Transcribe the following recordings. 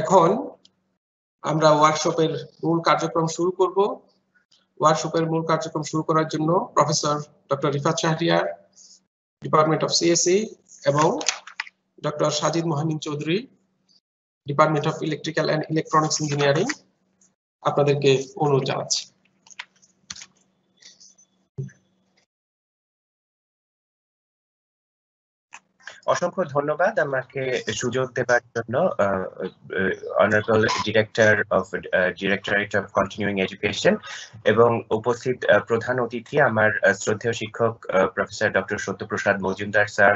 এখন আমরা ওয়ার্কশপের মূল কার্যক্রম শুরু করব। ওয়ার্কশপের মূল কার্যক্রম শুরু করার জন্য professor doctor Rifat Shahriar department of CSE এবং doctor Sajid Mohamin Chowdhury department of electrical and electronics engineering আপনাদেরকে অনুরোধ জানাচ্ছি। অসংখ্য ধন্যবাদ আমাকে সুযোগ দেবার জন্য honourable director of directorate of continuing education এবং উপস্থিত প্রধান অতিথি আমার শ্রদ্ধেয় শিক্ষক professor doctor Satyaprasad Majumdar sir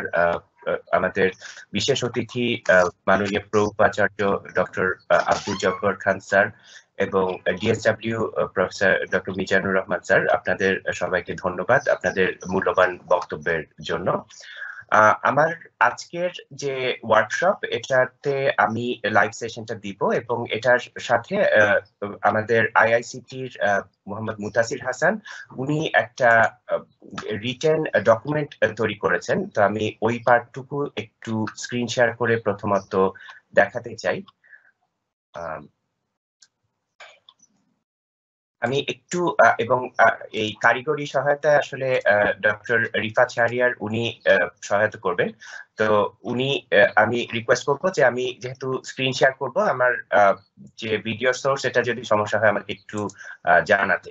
আমাদের বিশেষ অতিথি মাননীয় প্রৌপাচার্য ডক্টর আব্দুল জব্বর খান স্যার এবং DSW professor doctor Mizanur Rahman sir, আপনাদের সবাইকে ধন্যবাদ আপনাদের মূল্যবান বক্তব্যের জন্য। আমার আজকের যে ওয়ার্কশপ এটাতে আমি লাইভ সেশনটা দিব এবং এটার সাথে আমাদের আইআইসিটির মোহাম্মদ মুতাসির হাসান, উনি একটা রিটেন ডকুমেন্ট তৈরি করেছেন। তো আমি ওই পার্টটুকু একটু স্ক্রিন শেয়ার করে প্রথমত দেখাতে চাই। আমি একটু এবং এই কারিগরি সহায়তায় আসলে ডক্টর রিফাত শাহরিয়ার উনি সহায়তা করবেন। তো উনি আমি রিকোয়েস্ট করব যে আমি যেহেতু স্ক্রিন শেয়ার করব, আমার যে ভিডিও সোর্স এটা যদি সমস্যা হয় আমাকে একটু জানাতে।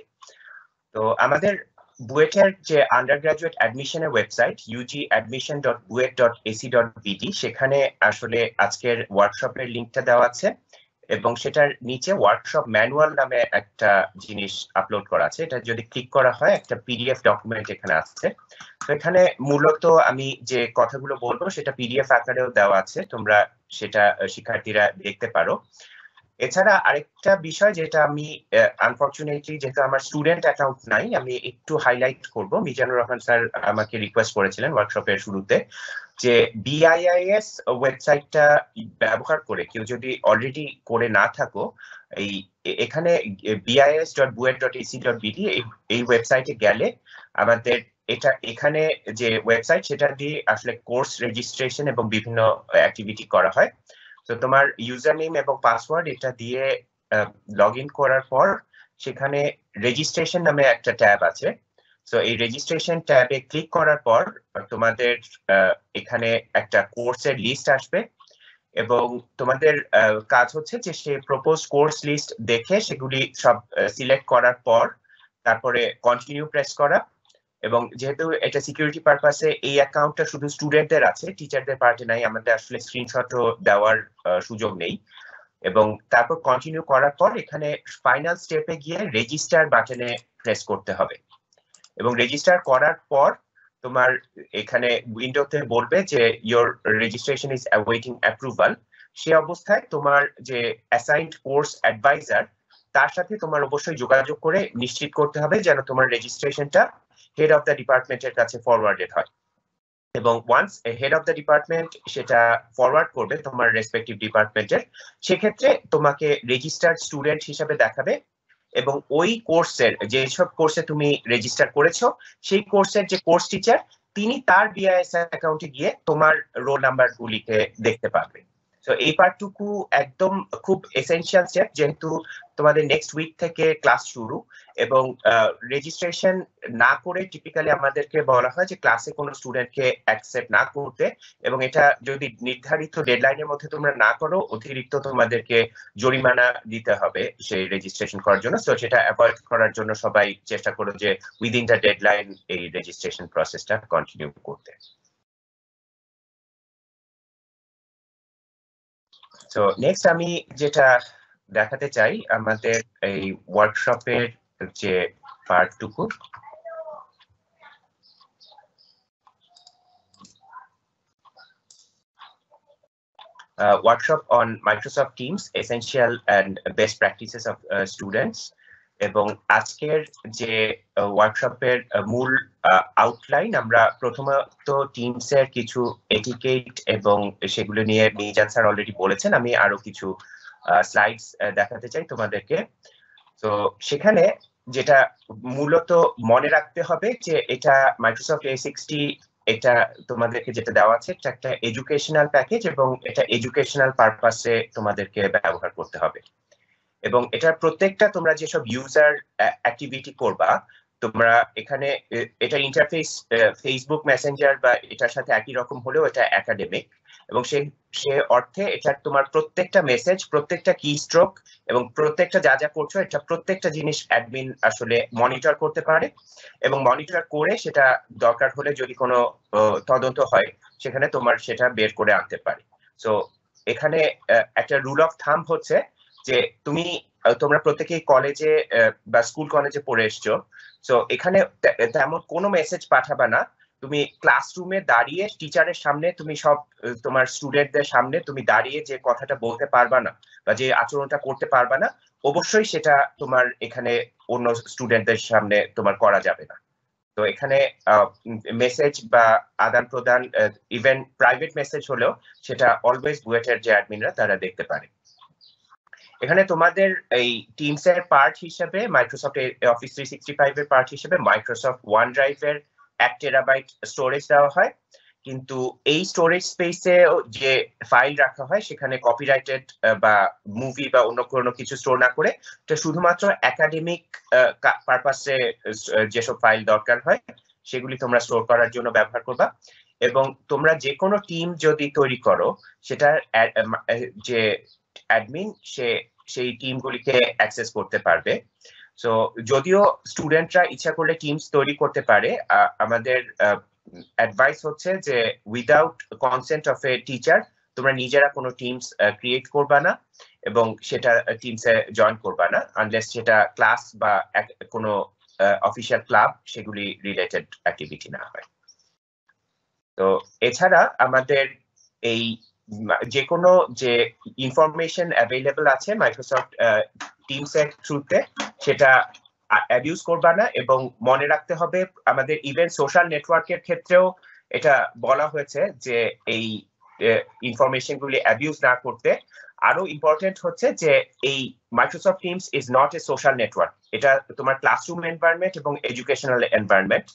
তো আমাদের বুয়েটের যে আন্ডার গ্রাজুয়েট অ্যাডমিশনের website UG admission dot BUET dot AC dot BD সেখানে আসলে আজকের ওয়ার্কশপের লিঙ্কটা দেওয়া আছে। এবং সেটার নিচে ওয়ার্কশপ ম্যানুয়াল নামে একটা জিনিস আপলোড করা আছে। এটা যদি ক্লিক করা হয়, একটা পিডিএফ ডকুমেন্ট এখানে আসছে তো এখানে মূলত আমি যে কথাগুলো বলব, সেটা পিডিএফ আকারেও দেওয়া আছে। তোমরা সেটা, শিক্ষার্থীরা দেখতে পারো। এছাড়া আরেকটা বিষয় যেটা আমি আনফর্চুনেটলি যেহেতু আমার স্টুডেন্ট অ্যাকাউন্ট নাই, আমি একটু হাইলাইট করব। মিজানুর রহমান স্যার আমাকে রিকোয়েস্ট করেছিলেন ওয়ার্কশপের শুরুতে যে বিআইআইএস ওয়েবসাইটটা ব্যবহার করে কেউ যদি অলরেডি করে না থাকো, এই এখানে BIS dot BUET dot AC dot BD এই ওয়েবসাইটে গেলে আমাদের এটা, এখানে যে ওয়েবসাইট সেটা দিয়ে আসলে কোর্স রেজিস্ট্রেশন এবং বিভিন্ন অ্যাক্টিভিটি করা হয়। তো তোমার ইউজার নেম এবং পাসওয়ার্ড এটা দিয়ে লগ ইন করার পর সেখানে রেজিস্ট্রেশন নামে একটা ট্যাব আছে। সো এই রেজিস্ট্রেশন ট্যাবে ক্লিক করার পর তোমাদের এখানে একটা কোর্সের লিস্ট আসবে এবং তোমাদের কাজ হচ্ছে যে সে প্রপোজ কোর্স লিস্ট দেখে সেগুলি সব সিলেক্ট করার পর তারপরে কন্টিনিউ প্রেস করা। এবং যেহেতু এটা সিকিউরিটি পারপাসে এই অ্যাকাউন্টটা শুধু স্টুডেন্টদের আছে টিচারদের পার্টে নাই, আমাদের আসলে স্ক্রিনশটও দেওয়ার সুযোগ নেই। এবং তারপর কন্টিনিউ করার পর এখানে ফাইনাল স্টেপে গিয়ে রেজিস্টার বাটনে প্রেস করতে হবে। এবং রেজিস্টার করার পর তোমার এখানে উইন্ডোতে বলবে যে your registration is awaiting approval সে অবস্থায় তোমার যে অ্যাসাইন্ড কোর্স অ্যাডভাইজার তার সাথে তোমার অবশ্যই যোগাযোগ করে নিশ্চিত করতে হবে যেন তোমার রেজিস্ট্রেশনটা হেড অফ দ্য ডিপার্টমেন্টের কাছে ফরওয়ার্ডেড হয়। এবং once head of the department সেটা ফরওয়ার্ড করবে তোমার রেসপেক্টিভ ডিপার্টমেন্টের সেক্ষেত্রে তোমাকে রেজিস্টার্ড স্টুডেন্ট হিসাবে দেখাবে এবং ওই কোর্সের যেসব কোর্সে তুমি রেজিস্টার করেছ, সেই কোর্সের যে কোর্স টিচার তিনি তার বিআইএস অ্যাকাউন্টে গিয়ে তোমার রোল নাম্বার গুলিকে দেখতে পারবে তো এই পার্টটুকু একদম খুব এসেনশিয়াল স্টেপ যেহেতু তোমাদের নেক্সট উইক থেকে ক্লাস শুরু এবং রেজিস্ট্রেশন না করে টিপিক্যালি আমাদেরকে বলা হয় যে ক্লাসে কোনো স্টুডেন্টকে অ্যাকসেপ্ট না করতে এবং এটা যদি নির্ধারিত ডেডলাইনের মধ্যে তোমরা না করো, অতিরিক্ত তোমাদেরকে জরিমানা দিতে হবে সেই রেজিস্ট্রেশন করার জন্য। তো সেটা অ্যাভয়েড করার জন্য সবাই চেষ্টা করো যে উইদিন দ্য ডেডলাইন এই রেজিস্ট্রেশন প্রসেসটা কন্টিনিউ করতে। তো নেক্সট আমি যেটা দেখাতে চাই আমাদের এই ওয়ার্কশপের যে পার্টটুকু uh, workshop on Microsoft Teams, essential and best practices of uh, students. এবং আজকের যে ওয়ার্কশপের মূল আউটলাইন আমরা প্রথমত টিমসের কিছু এটিকেট এবং সেগুলো নিয়ে মিজান স্যার অলরেডি বলেছেন। আমি আরও কিছু স্লাইডস দেখাতে চাই তোমাদেরকে। তো সেখানে যেটা মূলত মনে রাখতে হবে যে এটা মাইক্রোসফট এ সিক্সটি এটা তোমাদেরকে যেটা দেওয়া আছে, এটা একটা এডুকেশনাল প্যাকেজ এবং এটা এডুকেশনাল পারপাসে তোমাদেরকে ব্যবহার করতে হবে। এবং এটার প্রত্যেকটা তোমরা যেসব ইউজার অ্যাক্টিভিটি করবা, তোমরা এখানে এটা ইন্টারফেস ফেসবুক মেসেঞ্জার বা এটার সাথে একই রকম হলেও এটা একাডেমিক এবং সে সে অর্থে এটা তোমার প্রত্যেকটা মেসেজ প্রত্যেকটা কি স্ট্রোক এবং প্রত্যেকটা যা যা করছ, এটা প্রত্যেকটা জিনিস অ্যাডমিন আসলে মনিটর করতে পারে এবং মনিটর করে সেটা দরকার হলে যদি কোনো তদন্ত হয়, সেখানে তোমার সেটা বের করে আনতে পারে। সো এখানে একটা রুল অফ থাম হচ্ছে যে তুমি তোমরা প্রত্যেকেই কলেজে বা স্কুল কলেজে পড়ে এসছো। তো এখানে তেমন কোনো মেসেজ পাঠাবে না। তুমি ক্লাসরুমে দাঁড়িয়ে টিচারের সামনে তুমি সব তোমার স্টুডেন্টদের সামনে তুমি দাঁড়িয়ে যে কথাটা বলতে পারবা না বা যে আচরণটা করতে পারবা না অবশ্যই সেটা তোমার এখানে অন্য স্টুডেন্টদের সামনে তোমার করা যাবে না। তো এখানে মেসেজ বা আদান প্রদান ইভেন প্রাইভেট মেসেজ হলেও সেটা অলওয়েজ বুয়েটের যে অ্যাডমিনরা তারা দেখতে পারে। এখানে তোমাদের এই টিমস এর পার্ট হিসেবে Microsoft Office three sixty five এর পার্ট হিসেবে মাইক্রোসফট ওয়ান ড্রাইভ এর এক টেরাবাইট স্টোরেজ দেওয়া হয়। কিন্তু এই স্টোরেজ স্পেসে যে ফাইল রাখা হয়, সেখানে কপিরাইটেড বা মুভি বা অন্য কোনো কিছু স্টোর না করে, এটা শুধুমাত্র একাডেমিক পারপাসে যেসব ফাইল দরকার হয়, সেগুলি তোমরা স্টোর করার জন্য ব্যবহার করবা। এবং তোমরা যে কোনো টিম যদি তৈরি করো সেটা যে অ্যাডমিন সে সেই টিমগুলিকে অ্যাক্সেস করতে পারবে। সো যদিও স্টুডেন্টরা ইচ্ছা করলে টিমস তৈরি করতে পারে আমাদের অ্যাডভাইস হচ্ছে যে without consent of a teacher তোমরা নিজেরা কোনো টিমস ক্রিয়েট করবা না এবং সেটা টিমসে জয়েন করবা না আনলেস সেটা ক্লাস বা কোনো অফিসিয়াল ক্লাব সেগুলি রিলেটেড অ্যাক্টিভিটি না হয়। তো, এছাড়া আমাদের এই যে কোনো যে ইনফরমেশন অ্যাভেলেবল আছে মাইক্রোসফট টিমস এর থ্রুতে সেটা অ্যাবিউজ করবা না এবং মনে রাখতে হবে আমাদের ইভেন সোশ্যাল নেটওয়ার্কের ক্ষেত্রেও এটা বলা হয়েছে যে এই ইনফরমেশন গুলি অ্যাবিউজ না করতে। আরও ইম্পর্টেন্ট হচ্ছে যে এই Microsoft Teams is not a social network এটা তোমার ক্লাসরুম এনভায়রনমেন্ট এবং এডুকেশনাল এনভায়রনমেন্ট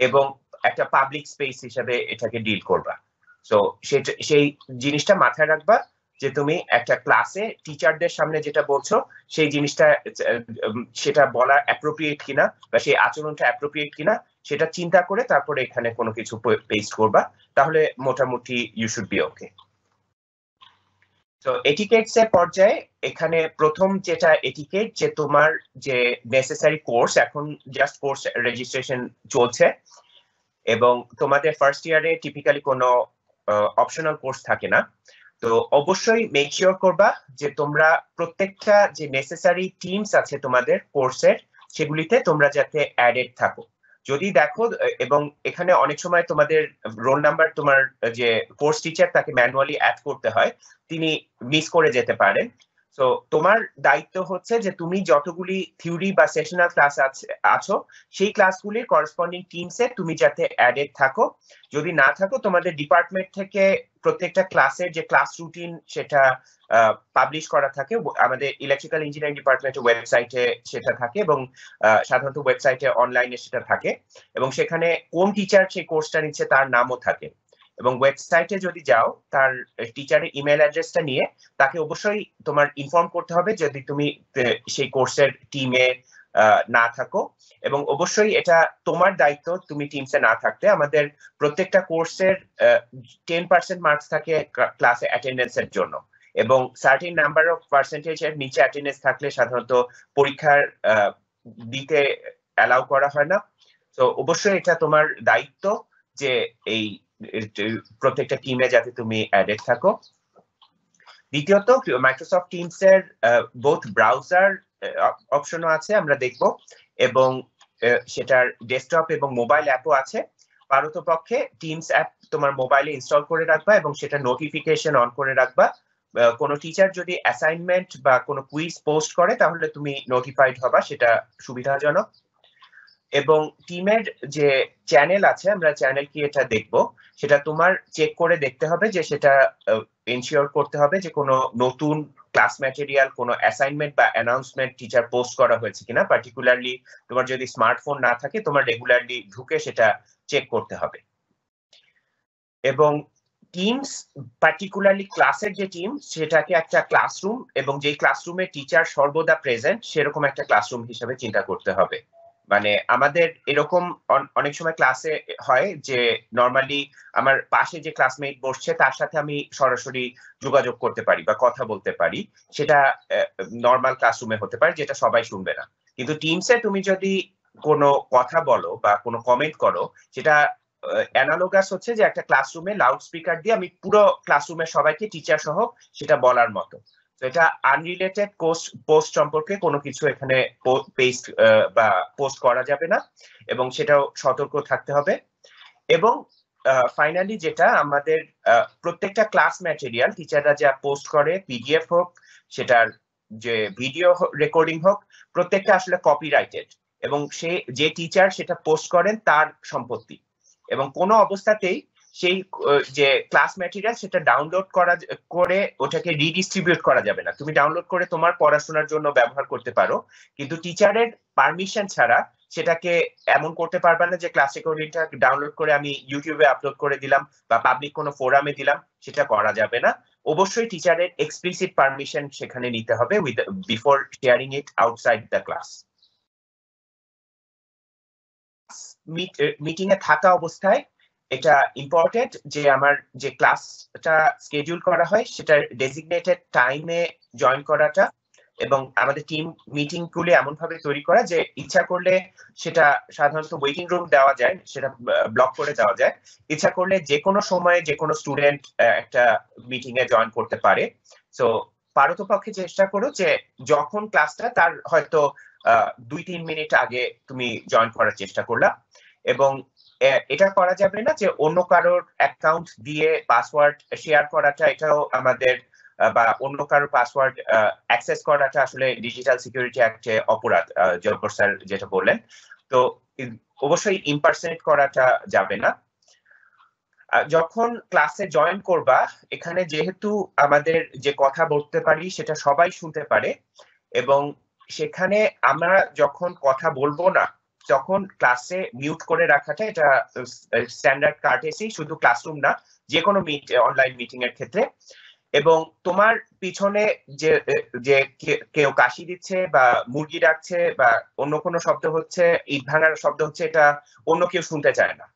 এবং একটা পাবলিক স্পেস হিসেবে এটাকে ডিল করবা। সো সেই জিনিসটা মাথায় রাখবা যে তুমি একটা ক্লাসে টিচারদের সামনে যেটা বলছো, সেই জিনিসটা সেটা বলা অ্যাপ্রোপ্রিয়েট কিনা বা সেই আচরণটা অ্যাপ্রোপ্রিয়েট কিনা, সেটা চিন্তা করে তারপরে এখানে কোনো কিছু পেস্ট করবা, তাহলে মোটামুটি ইউ শুড বি ওকে তো এটিকেটস এর পর্যায়ে এখানে প্রথম যেটা এটিকেট যে তোমার যে নেসেসারি কোর্স এখন জাস্ট কোর্স রেজিস্ট্রেশন চলছে এবং তোমাদের ফার্স্ট ইয়ারে টিপিক্যালি কোনো অপশনাল কোর্স থাকে না। তো অবশ্যই মেক শিওর করবা যে তোমরা প্রত্যেকটা যে নেসেসারি টিমস আছে তোমাদের কোর্সের সেগুলিতে তোমরা যাতে অ্যাডেড থাকো। যদি দেখো, এবং এখানে অনেক সময় তোমাদের রোল নাম্বার তোমার যে কোর্স টিচার তাকে ম্যানুয়ালি অ্যাড করতে হয়, তিনি মিস করে যেতে পারেন। তো তোমার দায়িত্ব হচ্ছে যে তুমি যতগুলি থিওরি বা সেশনাল ক্লাস আছো সেই ক্লাসগুলির করসপন্ডিং টিমসে তুমি যাতে অ্যাডেড থাকো। যদি না থাকো, তোমাদের ডিপার্টমেন্ট থেকে প্রত্যেকটা ক্লাসের যে ক্লাস রুটিন সেটা পাবলিশ করা থাকে, আমাদের ইলেকট্রিক্যাল ইঞ্জিনিয়ারিং ডিপার্টমেন্টের ওয়েবসাইটে সেটা থাকে এবং সাধারণত ওয়েবসাইটে অনলাইনে সেটা থাকে। এবং সেখানে কোন টিচার সেই কোর্সটা নিচ্ছে তার নামও থাকে। এবং ওয়েবসাইটে যদি যাও, তার টিচারের ইমেল অ্যাড্রেসটা নিয়ে, তাকে অবশ্যই তোমার ইনফর্ম করতে হবে যদি তুমি সেই কোর্সের টিমে না থাকো। এবং অবশ্যই এটা তোমার দায়িত্ব, তুমি টিমসে না থাকতে। আমাদের প্রত্যেকটা কোর্সের টেন পার্সেন্ট মার্কস থাকে ক্লাসে অ্যাটেন্ডেন্সের জন্য। এবং সার্টিন নাম্বার অফ পার্সেন্টেজ এর নিচে অ্যাটেন্ডেন্স থাকলে সাধারণত পরীক্ষার দিতে অ্যালাউ করা হয় না। তো অবশ্যই এটা তোমার দায়িত্ব যে এই প্রত্যেকটা টিমে যাতে তুমি অ্যাডেড থাকো। দ্বিতীয়ত মাইক্রোসফট টিমস এর বোথ ব্রাউজার অপশনও আছে, আমরা দেখব। এবং সেটার ডেস্কটপ এবং মোবাইল অ্যাপও আছে। পারতপক্ষে টিমস অ্যাপ তোমার মোবাইলে ইনস্টল করে রাখবা এবং সেটা নোটিফিকেশন অন করে রাখবা। কোনো টিচার যদি অ্যাসাইনমেন্ট বা কোনো কুইজ পোস্ট করে, তাহলে তুমি নোটিফাইড হবা, সেটা সুবিধাজনক। এবং টিমের যে চ্যানেল আছে, আমরা চ্যানেল কি এটা দেখব, সেটা তোমার চেক করে দেখতে হবে যে সেটা এনশিওর করতে হবে যে কোনো নতুন ক্লাস ম্যাটেরিয়াল কোনো অ্যাসাইনমেন্ট বা অ্যানাউন্সমেন্ট টিচার পোস্ট করা হয়েছে কিনা। পার্টিকুলারলি তোমার যদি স্মার্টফোন না থাকে, তোমার রেগুলারলি ঢুকে সেটা চেক করতে হবে। এবং টিমস পার্টিকুলারলি ক্লাসের যে টিম সেটাকে একটা ক্লাসরুম এবং যেই ক্লাসরুমে টিচার সর্বদা প্রেজেন্ট সেরকম একটা ক্লাসরুম হিসেবে চিন্তা করতে হবে। মানে আমাদের এরকম অনেক সময় ক্লাসে হয় যে নর্মালি আমার পাশে যে ক্লাসমেট বসছে তার সাথে আমি সরাসরি যোগাযোগ করতে পারি বা কথা বলতে পারি। সেটা নর্মাল ক্লাসরুমে হতে পারে যেটা সবাই শুনবে না। কিন্তু টিমসে তুমি যদি কোনো কথা বলো বা কোনো কমেন্ট করো, সেটা অ্যানালোগাস হচ্ছে যে একটা ক্লাসরুমে লাউড স্পিকার দিয়ে আমি পুরো ক্লাসরুমের সবাইকে টিচার সহ সেটা বলার মতো। এটা আনরিলেটেড পোস্ট পোস্ট সম্পর্কে কোনো কিছু এখানে পেস্ট বা পোস্ট করা যাবে না এবং সেটাও সতর্ক থাকতে হবে। এবং ফাইনালি যেটা আমাদের প্রত্যেকটা ক্লাস ম্যাটেরিয়াল টিচাররা যা পোস্ট করে পিডিএফ হোক, সেটার যে ভিডিও রেকর্ডিং হোক, প্রত্যেকটা আসলে কপিরাইটেড এবং সে, যে টিচার সেটা পোস্ট করেন তার সম্পত্তি। এবং কোনো অবস্থাতেই সেই যে ক্লাস ম্যাটেরিয়াল সেটা ডাউনলোড করা করে ওটাকে রিডিস্ট্রিবিউট করা যাবে না। তুমি ডাউনলোড করে তোমার পড়াশোনার জন্য ব্যবহার করতে পারো, কিন্তু টিচারের পারমিশন ছাড়া সেটাকে এমন করতে পারবে না যে ক্লাস রেকর্ডিংটা ডাউনলোড করে আমি ইউটিউবে আপলোড করে দিলাম বা পাবলিক কোনো ফোরামে দিলাম, সেটা করা যাবে না। অবশ্যই টিচারের এক্সপ্লিসিট পারমিশন সেখানে নিতে হবে with before sharing it outside the class meeting এ থাকা অবস্থায় এটা ইম্পর্টেন্ট যে আমার যে ক্লাসটা স্কেডিউল করা হয় সেটা ডেজিগনেটেড টাইমে জয়েন করাটা এবং আমাদের টিম মিটিং গুলি এমন ভাবে তৈরি করা যে ইচ্ছা করলে সেটা সাধারণত ওয়েটিং রুম দেওয়া যায়, সেটা ব্লক করে দেওয়া যায়। ইচ্ছা করলে যে কোনো সময়ে যে কোনো স্টুডেন্ট একটা মিটিং এ জয়েন করতে পারে। সো পারতপক্ষে চেষ্টা করো যে যখন ক্লাসটা তার হয়তো দুই তিন মিনিট আগে তুমি জয়েন করার চেষ্টা করলা এবং এটা করা যাবে না যে অন্য কারোর অ্যাকাউন্ট দিয়ে পাসওয়ার্ড শেয়ার করাটা, এটাও আমাদের বা অন্য কারোর পাসওয়ার্ড অ্যাক্সেস করাটা আসলে ডিজিটাল সিকিউরিটি অ্যাক্টে অপরাধ জয়পুর স্যার যেটা বললেন। তো অবশ্যই ইম্পারসেন্ট করাটা যাবে না। যখন ক্লাসে জয়েন করবা, এখানে যেহেতু আমাদের যে কথা বলতে পারি, সেটা সবাই শুনতে পারে, এবং সেখানে আমরা যখন কথা বলব না তখন ক্লাসে মিউট করে রাখাটা এটা স্ট্যান্ডার্ড কার্টেসি শুধু ক্লাসরুম না যে কোনো মিট অনলাইন মিটিং এর ক্ষেত্রে। এবং তোমার পিছনে যে যে কেউ কাশি দিচ্ছে বা মুরগি ডাকছে বা অন্য কোনো শব্দ হচ্ছে, ইট ভাঙার শব্দ হচ্ছে, এটা অন্য কেউ শুনতে চায় না।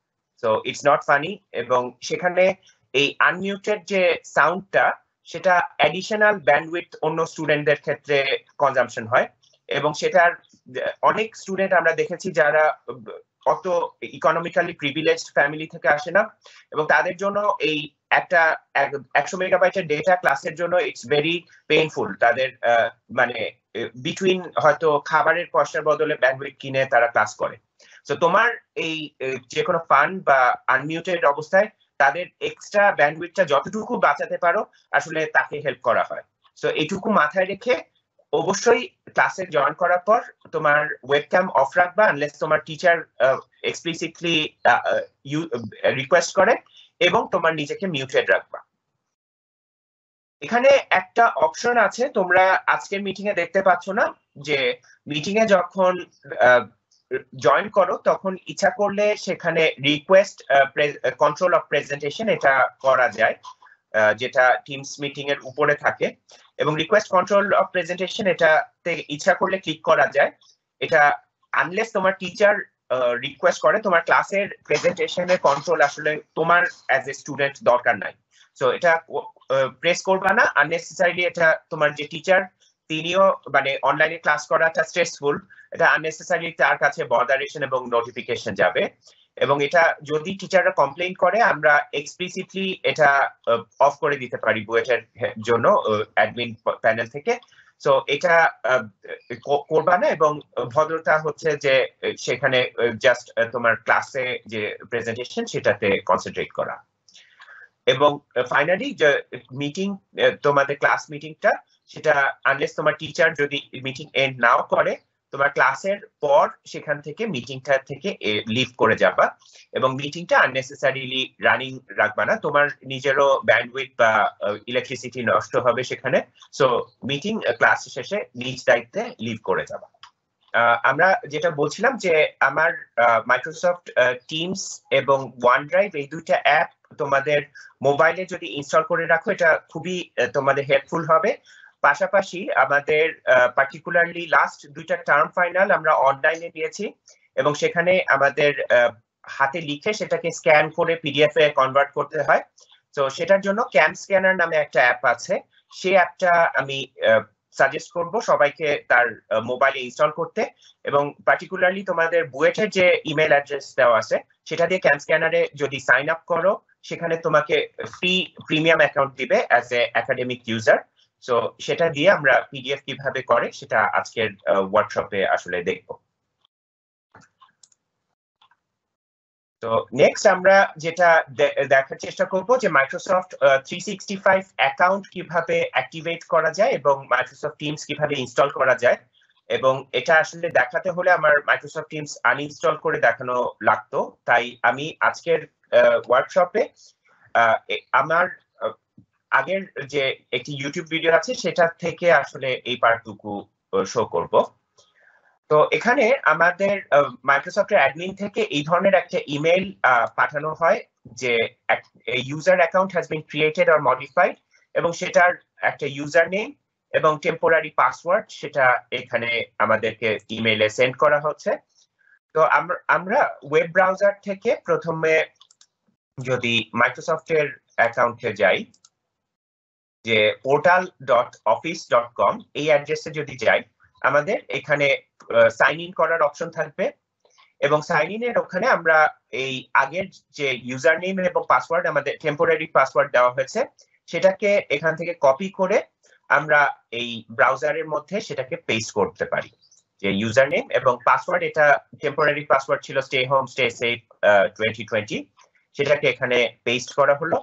সো ইটস নট ফানি এবং সেখানে এই আনমিউটেড যে সাউন্ডটা সেটা অ্যাডিশনাল ব্যান্ডউইথ অন্য স্টুডেন্টদের ক্ষেত্রে কনজামশন হয়। এবং সেটার অনেক স্টুডেন্ট আমরা দেখেছি যারা, অত ইকোনমিক্যালি প্রিভিলেজড ফ্যামিলি থেকে আসে না এবং তাদের জন্য এই একটা একশো মেগাবাইটের ডেটা ক্লাসের জন্য ইটস ভেরি পেইনফুল তাদের মানে বিটুইন হয়তো খাবারের পয়সার বদলে ব্যান্ডউইথ কিনে তারা ক্লাস করে। তো তোমার এই যে কোনো ফান্ড বা আনমিউটেড অবস্থায় তাদের এক্সট্রা ব্যান্ডউইথটা যতটুকু বাঁচাতে পারো, আসলে তাকে হেল্প করা হয়। তো এইটুকু মাথায় রেখে অবশ্যই ক্লাসে জয়েন করার পর তোমার ওয়েবক্যাম অফ রাখবা আনলেস তোমার টিচার এক্সপ্লিসিটলি রিকোয়েস্ট করে এবং তোমার নিজেকে মিউটেড রাখবা। এখানে একটা অপশন আছে, তোমরা আজকের মিটিং এ দেখতে পাচ্ছ না, যে মিটিং এ যখন জয়েন করো, তখন ইচ্ছা করলে সেখানে রিকোয়েস্ট কন্ট্রোল অফ প্রেজেন্টেশন এটা করা যায় যেটা টিমস মিটিং এর উপরে থাকে। এবং রিকোয়েস্ট কন্ট্রোল অফ প্রেজেন্টেশন এটাতে ইচ্ছা করলে ক্লিক করা যায়। এটা আনলেস তোমার টিচার রিকোয়েস্ট করে, তোমার ক্লাসের প্রেজেন্টেশনের কন্ট্রোল আসলে তোমার অ্যাজ এ স্টুডেন্ট দরকার নাই। সো এটা প্রেস করবা না আননেসেসারিলি এটা তোমার যে টিচার তিনিও মানে অনলাইনে ক্লাস করাটা স্ট্রেসফুল এটা আননেসেসারি তার কাছে বর্ডারেশন এবং নোটিফিকেশন যাবে। এবং এটা যদি টিচাররা কমপ্লেন করে, আমরা এক্সপ্লিসিটলি এটা অফ করে দিতে পারি বুয়েটের জন্য অ্যাডমিন প্যানেল থেকে। সো এটা করবা না এবং ভদ্রতা হচ্ছে যে, সেখানে জাস্ট তোমার ক্লাসে যে প্রেজেন্টেশন সেটাতে কনসেন্ট্রেট করা। এবং ফাইনালি যে মিটিং তোমাদের ক্লাস মিটিংটা সেটা আনলেস তোমার টিচার যদি মিটিং এন্ড নাও করে তোমার ক্লাসের পর সেখান থেকে মিটিংটা থেকে লিভ করে যাবা এবং মিটিংটা আননেসেসারিলি রানিং রাখবা না। তোমার নিজেরও ব্যান্ডউইথ বা ইলেকট্রিসিটি নষ্ট হবে সেখানে। সো মিটিং ক্লাস শেষে নিজ দায়িত্বে লিভ করে যাবা। আমরা যেটা বলছিলাম যে আমার মাইক্রোসফট টিমস এবং ওয়ান ড্রাইভ এই দুইটা অ্যাপ তোমাদের মোবাইলে যদি ইনস্টল করে রাখো, এটা খুবই তোমাদের হেল্পফুল হবে। পাশাপাশি আমাদের পার্টিকুলারলি লাস্ট দুইটা টার্ম ফাইনাল আমরা অনলাইনে দিয়েছি এবং সেখানে আমাদের হাতে লিখে সেটাকে স্ক্যান করে পিডিএফ এ কনভার্ট করতে হয়। তো সেটার জন্য ক্যাম স্ক্যানার নামে একটা অ্যাপ আছে। সেই অ্যাপটা আমি সাজেস্ট করব সবাইকে তার মোবাইলে ইনস্টল করতে। এবং পার্টিকুলারলি তোমাদের বুয়েটের যে ইমেল অ্যাড্রেস দেওয়া আছে, সেটা দিয়ে ক্যাম স্ক্যানারে যদি সাইন আপ করো, সেখানে তোমাকে ফ্রি প্রিমিয়াম অ্যাকাউন্ট দিবে as a academic user so সেটা দিয়ে আমরা পিডিএফ কীভাবে করে সেটা আজকের ওয়ার্কশপে আসলে দেখব। তো নেক্সট আমরা যেটা দেখার চেষ্টা করব যে Microsoft three sixty five account কীভাবে অ্যাক্টিভেট করা যায় এবং মাইক্রোসফট টিমস কীভাবে ইনস্টল করা যায়। এবং এটা আসলে দেখাতে হলে আমার মাইক্রোসফট টিমস আনইনস্টল করে দেখানো লাগতো। তাই আমি আজকের ওয়ার্কশপে আমার আগের যে একটি ইউটিউব ভিডিও আছে, সেটা থেকে আসলে এই পার্টটুকু শো করব। তো এখানে আমাদের মাইক্রোসফটের অ্যাডমিন থেকে এই ধরনের একটা ইমেল পাঠানো হয় যে user account has been created or modified এবং সেটার একটা ইউজার নেম এবং টেম্পোরারি পাসওয়ার্ড সেটা এখানে আমাদেরকে ইমেইলে সেন্ড করা হচ্ছে। তো আমরা ওয়েব ব্রাউজার থেকে প্রথমে যদি মাইক্রোসফটের অ্যাকাউন্টে যাই যে portal dot office dot com এই অ্যাড্রেসে যদি যাই, আমাদের এখানে সাইন ইন করার অপশন থাকবে এবং সাইন ইন এর ওখানে আমরা এই আগের যে ইউজার নেম এবং পাসওয়ার্ড আমাদের টেম্পোরারি পাসওয়ার্ড দেওয়া হয়েছে, সেটাকে এখান থেকে কপি করে আমরা এই ব্রাউজারের মধ্যে সেটাকে পেস্ট করতে পারি। যে ইউজার নেম এবং পাসওয়ার্ড এটা টেম্পোরারি পাসওয়ার্ড ছিল stay home stay safe twenty twenty সেটাকে এখানে পেস্ট করা হলো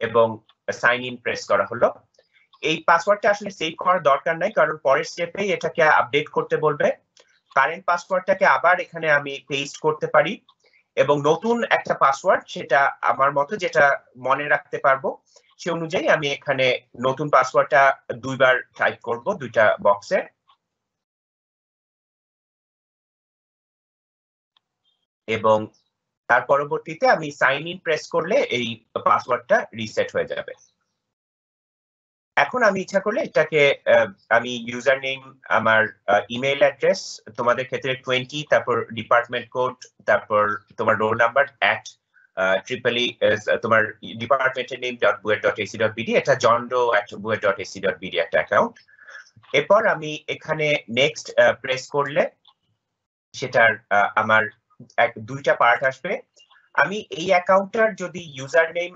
এবং সাইন ইন প্রেস করা হলো। এই পাসওয়ার্ডটা আসলে সেভ করার দরকার নাই, কারণ পরের স্টেপেই এটাকে আপডেট করতে বলবে। কারেন্ট পাসওয়ার্ডটাকে আবার এখানে আমি পেস্ট করতে পারি এবং নতুন একটা পাসওয়ার্ড সেটা আমার মতো যেটা মনে রাখতে পারব, সে অনুযায়ী আমি এখানে নতুন পাসওয়ার্ডটা দুইবার টাইপ করব দুইটা বক্সে এবং তার পরবর্তীতে আমি সাইন ইন প্রেস করলে এই পাসওয়ার্ডটা রিসেট হয়ে যাবে। এখন আমি ইচ্ছা করলে এটাকে আমি ইউজার নেম আমার ইমেল অ্যাড্রেস তোমাদের ক্ষেত্রে টোয়েন্টি তারপর ডিপার্টমেন্ট কোড তারপর তোমার রোল নাম্বার অ্যাট ট্রিপল তোমার ডিপার্টমেন্টের name dot BUET dot AC dot BD এটা John Doe at BUET dot AC dot BD একটা অ্যাকাউন্ট এরপর আমি এখানে নেক্সট প্রেস করলে সেটার আমার দুইটা পার্ট আসবে। আমি এই অ্যাকাউন্টটার যদি ইউজার নেম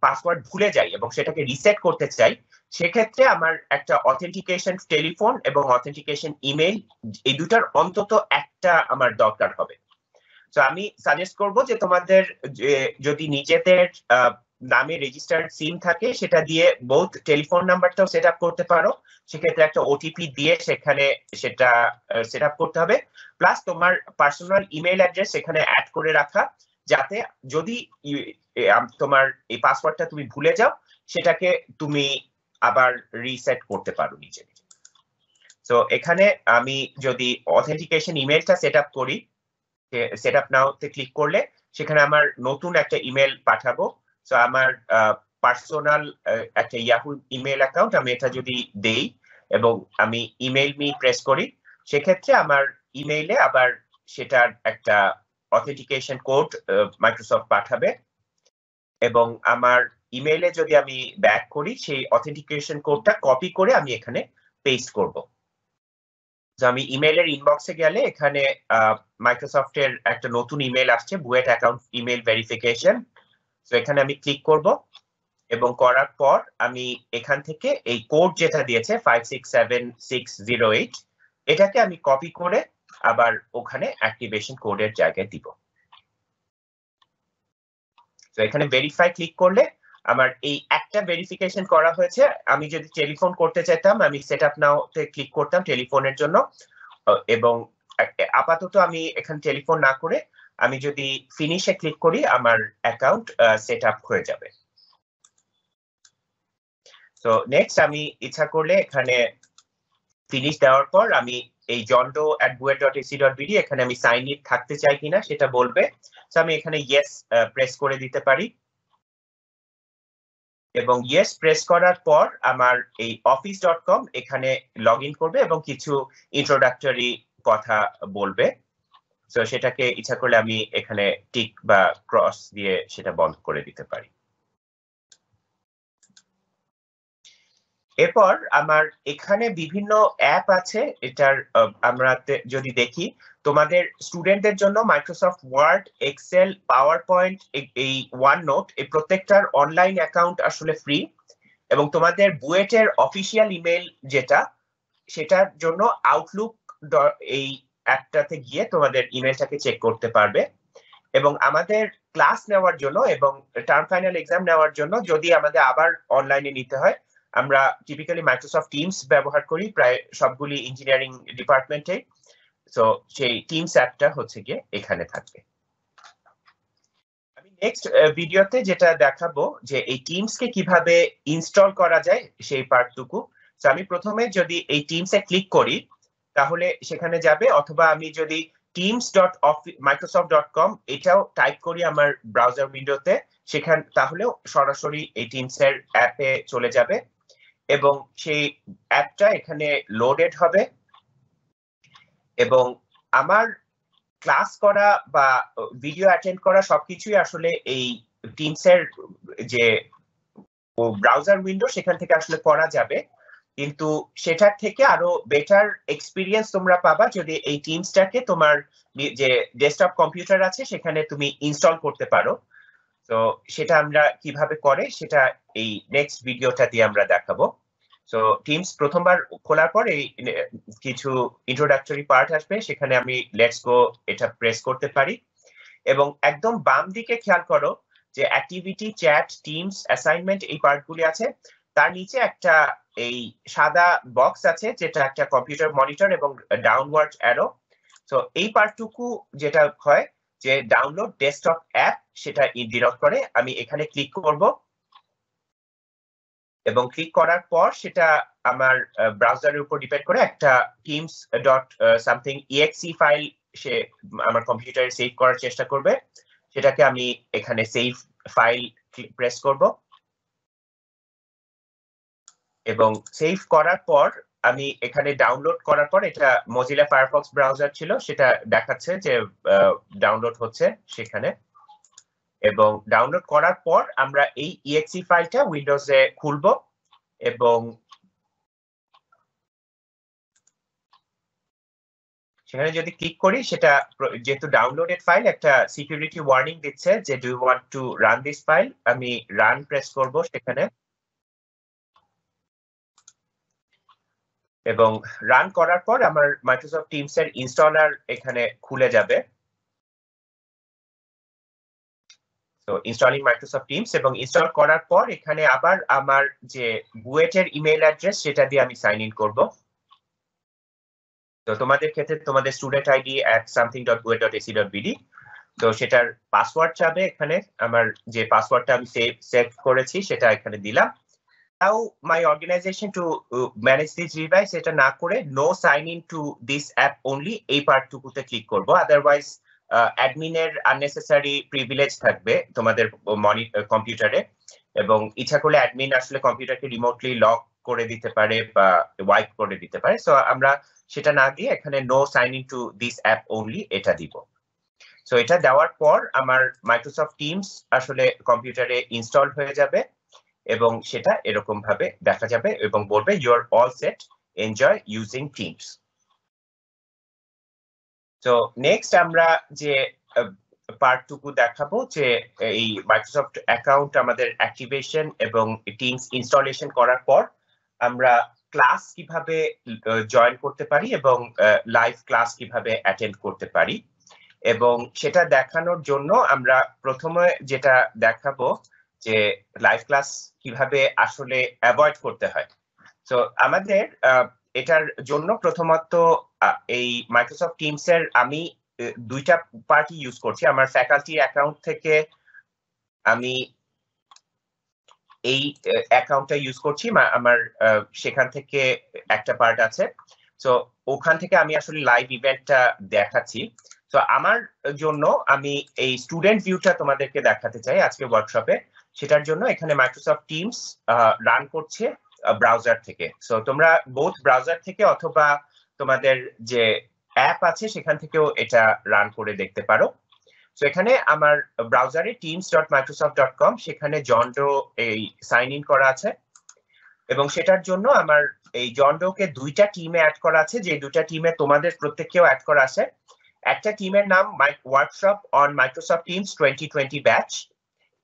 পাসওয়ার্ড ভুলে যাই এবং সেটাকে রিসেট করতে চাই, সেক্ষেত্রে আমার একটা অথেন্টিকেশন টেলিফোন এবং অথেন্টিকেশন ইমেল এই দুটার অন্তত একটা আমার দরকার হবে। তো আমি সাজেস্ট করব যে তোমাদের যদি নিজেদের নামে রেজিস্টার্ড সিম থাকে, সেটা দিয়ে বোথ টেলিফোন নাম্বারটাও সেট আপ করতে পারো। সেক্ষেত্রে একটা ওটিপি দিয়ে সেখানে সেটা সেট আপ করতে হবে। প্লাস তোমার পার্সোনাল ইমেল অ্যাড্রেস সেখানে অ্যাড করে রাখা, যাতে যদি তোমার এই পাসওয়ার্ডটা তুমি ভুলে যাও, সেটাকে তুমি আবার রিসেট করতে পারো নিজে নিজে। তো এখানে আমি যদি অথেন্টিকেশন ইমেলটা সেট আপ করি সেট আপ নাওতে ক্লিক করলে, সেখানে আমার নতুন একটা ইমেল পাঠাবো। তো আমার পার্সোনাল একটা ইয়াহু ইমেল অ্যাকাউন্ট আমি এটা যদি দেই এবং আমি ইমেল মি প্রেস করি, সেক্ষেত্রে আমার ইমেইলে আবার সেটার একটা অথেন্টিকেশন কোড মাইক্রোসফট পাঠাবে এবং আমার ইমেইলে যদি আমি ব্যাক করি, সেই অথেন্টিকেশন কোডটা কপি করে আমি এখানে পেস্ট করব। আমি ইমেইলের ইনবক্সে গেলে এখানে মাইক্রোসফটের একটা নতুন ইমেল আসছে বুয়েট অ্যাকাউন্ট ইমেল ভেরিফিকেশন তো এখানে আমি ক্লিক করব এবং করার পর আমি এখান থেকে এই কোড যেটা দিয়েছে five six seven six zero eight এটাকে আমি কপি করে আবার ওখানে অ্যাক্টিভেশন কোডের জায়গায় দিব। তো এখানে ভেরিফাই ক্লিক করলে আমার এই একটা ভেরিফিকেশন করা হয়েছে। আমি যদি টেলিফোন করতে চাইতাম, আমি সেট আপ নাওতে ক্লিক করতাম টেলিফোনের জন্য। এবং আপাতত আমি এখানে টেলিফোন না করে আমি যদি ফিনিশে ক্লিক করি, আমার অ্যাকাউন্ট সেট আপ হয়ে যাবে। তো নেক্সট আমি ইচ্ছা করলে এখানে ফিনিশ দেওয়ার পর আমি এই John Doe at BUET dot AC dot BD এখানে আমি সাইন ইন থাকতে চাই কিনা সেটা বলবে। তো আমি এখানে ইয়েস প্রেস করে দিতে পারি। এবং ইয়েস প্রেস করার পর আমার এই অফিস ডট কম এখানে লগ ইন করবে এবং কিছু ইন্ট্রোডাক্টরি কথা বলবে। তো সেটাকে ইচ্ছা করলে আমি এখানে টিক বা ক্রস দিয়ে সেটা বন্ধ করে দিতে পারি। এরপর আমার এখানে বিভিন্ন অ্যাপ আছে, এটার আমরা যদি দেখি, তোমাদের স্টুডেন্টদের জন্য Microsoft Word Excel PowerPoint এই ওয়ান নোট এই প্রত্যেকটার অনলাইন অ্যাকাউন্ট আসলে ফ্রি এবং তোমাদের বুয়েটের অফিসিয়াল ইমেল যেটা, সেটার জন্য আউটলুক এই অ্যাপটাতে গিয়ে তোমাদের ইমেলটাকে চেক করতে পারবে। এবং আমাদের ক্লাস নেওয়ার জন্য এবং টার্ম ফাইনাল এক্সাম নেওয়ার জন্য যদি আমাদের আবার অনলাইনে নিতে হয়, আমরা টিপিক্যালি মাইক্রোসফট টিমস ব্যবহার করি প্রায় সবগুলি ইঞ্জিনিয়ারিং ডিপার্টমেন্টে তো সেই টিমস অ্যাপটা হচ্ছে গিয়ে এখানে থাকবে। আমি নেক্সট ভিডিওতে যেটা দেখাবো যে এই টিমসকে কীভাবে ইনস্টল করা যায়, সেই পার্টটুকু তো আমি প্রথমে যদি এই টিমসে ক্লিক করি তাহলে সেখানে যাবে, অথবা আমি যদি Teams dot Microsoft dot com এটাও টাইপ করি আমার ব্রাউজার উইন্ডোতে সেখান, তাহলেও সরাসরি এই টিমস এর অ্যাপে চলে যাবে। এবং সেই অ্যাপটা এখানে লোডেড হবে। এবং আমার ক্লাস করা বা ভিডিও অ্যাটেন্ড করা সবকিছুই আসলে এই টিমস এর যে ব্রাউজার উইন্ডো সেখান থেকে আসলে করা যাবে। কিন্তু সেটার থেকে আরও বেটার এক্সপিরিয়েন্স তোমরা পাবা যদি এই টিমসটাকে তোমার যে ডেস্কটপ কম্পিউটার আছে, সেখানে তুমি ইনস্টল করতে পারো। তো সেটা আমরা কীভাবে করে, সেটা এই নেক্সট ভিডিওটা দিয়ে আমরা দেখাবো। সো টিমস প্রথমবার খোলার পর এই কিছু ইন্ট্রোডাক্টরি পার্ট আসবে, সেখানে আমি লেটস গো এটা প্রেস করতে পারি। এবং একদম বাম দিকে খেয়াল করো যে অ্যাক্টিভিটি চ্যাট টিমস অ্যাসাইনমেন্ট এই পার্টগুলি আছে। তার নিচে একটা এই সাদা বক্স আছে যেটা একটা কম্পিউটার মনিটর এবং ডাউনওয়ার্ড অ্যারো তো এই পার্টটুকু যেটা হয় যে ডাউনলোড ডেস্কটপ অ্যাপ সেটা ডিরেক্ট করে আমি এখানে ক্লিক করব। এবং ক্লিক করার পর সেটা আমার ব্রাউজারের উপর ডিপেন্ড করে একটা Teams dot something EXE file সে আমার কম্পিউটারে সেভ করার চেষ্টা করবে। সেটাকে আমি এখানে সেভ ফাইল প্রেস করব। এবং সেভ করার পর আমি এখানে ডাউনলোড করার পর এটা মজিলা ফায়ারফক্স ব্রাউজার ছিল, সেটা দেখাচ্ছে যে ডাউনলোড হচ্ছে সেখানে। এবং ডাউনলোড করার পর আমরা এই ইএক্সি ফাইলটা উইন্ডোজে খুলব এবং সেখানে যদি ক্লিক করি, সেটা যেহেতু ডাউনলোডেড ফাইল একটা সিকিউরিটি ওয়ার্নিং দিচ্ছে যে do you want to run this file আমি রান প্রেস করব সেখানে। এবং রান করার পর আমার মাইক্রোসফট টিমস এর ইনস্টলার এখানে খুলে যাবে। তো ইনস্টলিং মাইক্রোসফট টিমস এবং ইনস্টল করার পর এখানে আবার আমার যে বুয়েটের ইমেল অ্যাড্রেস সেটা দিয়ে আমি সাইন ইন করব। তো তোমাদের ক্ষেত্রে তোমাদের student ID at something dot BUET dot AC dot BD তো সেটার পাসওয়ার্ড চাবে এখানে। আমার যে পাসওয়ার্ডটা আমি সেভ সেভ করেছি সেটা এখানে দিলাম। Allow my organization to uh, manage this device এটা না করে no sign in to this app only এই পার্টটুকুতে ক্লিক করব। আদারওয়াইজ অ্যাডমিনের আননেসেসারি প্রিভিলেজ থাকবে তোমাদের কম্পিউটারে এবং ইচ্ছা করলে অ্যাডমিন আসলে কম্পিউটারকে রিমোটলি লক করে দিতে পারে বা ওয়াইপ করে দিতে পারে। সো আমরা সেটা না দিয়ে এখানে no sign in to this app only এটা দিব। সো এটা দেওয়ার পর আমার মাইক্রোসফট টিমস আসলে কম্পিউটারে ইনস্টল হয়ে যাবে। এবং সেটা এরকম ভাবে দেখা যাবে এবং বলবে you are all set enjoy using Teams তো নেক্সট আমরা যে পার্টটুকু দেখাবো যে, এই মাইক্রোসফট অ্যাকাউন্ট আমাদের অ্যাক্টিভেশন এবং টিমস ইনস্টলেশন করার পর আমরা ক্লাস কীভাবে জয়েন করতে পারি এবং লাইভ ক্লাস কীভাবে অ্যাটেন্ড করতে পারি। এবং সেটা দেখানোর জন্য আমরা প্রথমে যেটা দেখাবো যে লাইভ ক্লাস কীভাবে আসলে অ্যাভয়েড করতে হয়। তো আমাদের এটার জন্য প্রথমত এই মাইক্রোসফট টিমস এর আমি দুইটা পার্টি ইউজ করছি। আমার ফ্যাকাল্টি অ্যাকাউন্ট থেকে আমি এই অ্যাকাউন্টটা ইউজ করছি। আমার সেখান থেকে একটা পার্ট আছে। তো ওখান থেকে আমি আসলে লাইভ ইভেন্টটা দেখাচ্ছি। তো আমার জন্য আমি এই স্টুডেন্ট ভিউটা তোমাদেরকে দেখাতে চাই আজকে ওয়ার্কশপে সেটার জন্য এখানে মাইক্রোসফট টিমস রান করছে ব্রাউজার থেকে। সো তোমরা বোথ ব্রাউজার থেকে অথবা তোমাদের যে অ্যাপ আছে, সেখান থেকেও এটা রান করে দেখতে পারো। তো এখানে আমার ব্রাউজারে Teams dot Microsoft dot com সেখানে জন্ডো এই সাইন ইন করা আছে। এবং সেটার জন্য আমার এই জন্ডোকে দুইটা টিমে অ্যাড করা আছে, যে দুইটা টিমে তোমাদের প্রত্যেককেও অ্যাড করা আছে। একটা টিমের নাম workshop on Microsoft Teams twenty twenty batch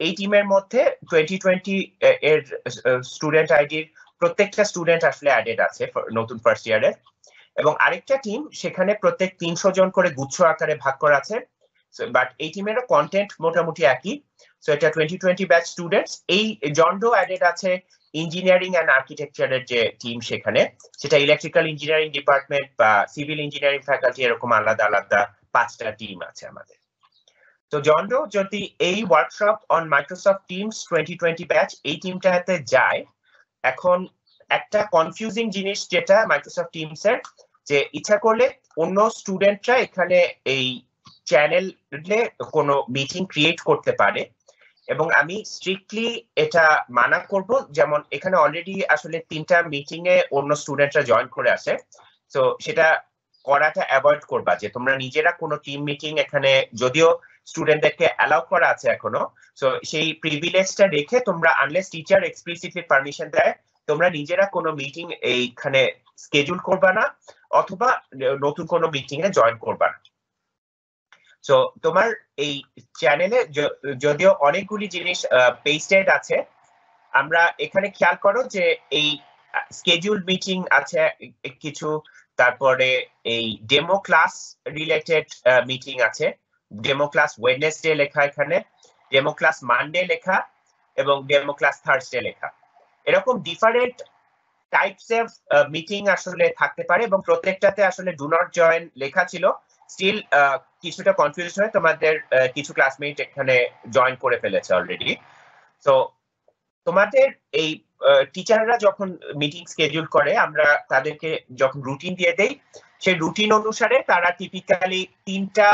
এই টিমের মধ্যে টোয়েন্টি টোয়েন্টি এর স্টুডেন্ট আইডির প্রত্যেকটা স্টুডেন্ট আসলে অ্যাডেড আছে নতুন ফার্স্ট ইয়ারের এবং আরেকটা টিম সেখানে প্রত্যেক তিনশো জন করে গুচ্ছ আকারে ভাগ করা আছে। বাট এই টিমেরও কন্টেন্ট মোটামুটি একই। সো এটা টোয়েন্টি টোয়েন্টি ব্যাচ স্টুডেন্টস এই জন্ডো অ্যাডেড আছে ইঞ্জিনিয়ারিং অ্যান্ড আর্কিটেকচারের যে টিম সেখানে। সেটা ইলেকট্রিক্যাল ইঞ্জিনিয়ারিং ডিপার্টমেন্ট বা সিভিল ইঞ্জিনিয়ারিং ফ্যাকাল্টি এরকম আলাদা আলাদা পাঁচটা টিম আছে আমাদের। তো জন্ডো, যদি এই workshop on Microsoft Teams twenty twenty batch এই টিমটাতে যায়, এখন একটা কনফিউজিং জিনিস যেটা মাইক্রোসফট টিমস এর, যে ইচ্ছা করলে অন্য স্টুডেন্টরা এখানে এই চ্যানেলে কোনো মিটিং ক্রিয়েট করতে পারে। এবং আমি স্ট্রিক্টলি এটা মানা করব, যেমন এখানে অলরেডি আসলে তিনটা মিটিং এ অন্য স্টুডেন্টরা জয়েন করে আসে। তো সেটা করাটা অ্যাভয়েড করবা, যে তোমরা নিজেরা কোনো টিম মিটিং এখানে, যদিও স্টুডেন্টদেরকে অ্যালাউ করা আছে এখনও। তো সেই প্রিভিলেজটা রেখে তোমরা আনলেস টিচার এক্সপ্লিসিটলি পারমিশন দেয়, তোমরা নিজেরা কোনো মিটিং এইখানে স্কেজুল করবা না, অথবা নতুন কোনো মিটিং এ জয়েন করবা তো তোমার এই চ্যানেলে যদিও অনেকগুলি জিনিস পেস্টেড আছে, আমরা এখানে খেয়াল করো যে এই স্কেজুল মিটিং আছে কিছু, তারপরে এই ডেমো ক্লাস রিলেটেড মিটিং আছে। ডেমো ক্লাস ওয়েডনেসডে লেখা এখানে ডেমো ক্লাস মানডে লেখা এবং ডেমো ক্লাস থার্সডে লেখা। এরকম ডিফারেন্ট টাইপস অফ মিটিং আসলে থাকতে পারে এবং প্রত্যেকটাতে আসলে ডু নট জয়েন লেখা ছিল। স্টিল কিছুটা কনফিউজ হয়ে, তোমাদের কিছু ক্লাসমেট এখানে জয়েন করে ফেলেছে অলরেডি তো তোমাদের এই টিচাররা যখন মিটিং স্কেডিউল করে, আমরা তাদেরকে যখন রুটিন দিয়ে দেই, সেই রুটিন অনুসারে তারা টিপিক্যালি তিনটা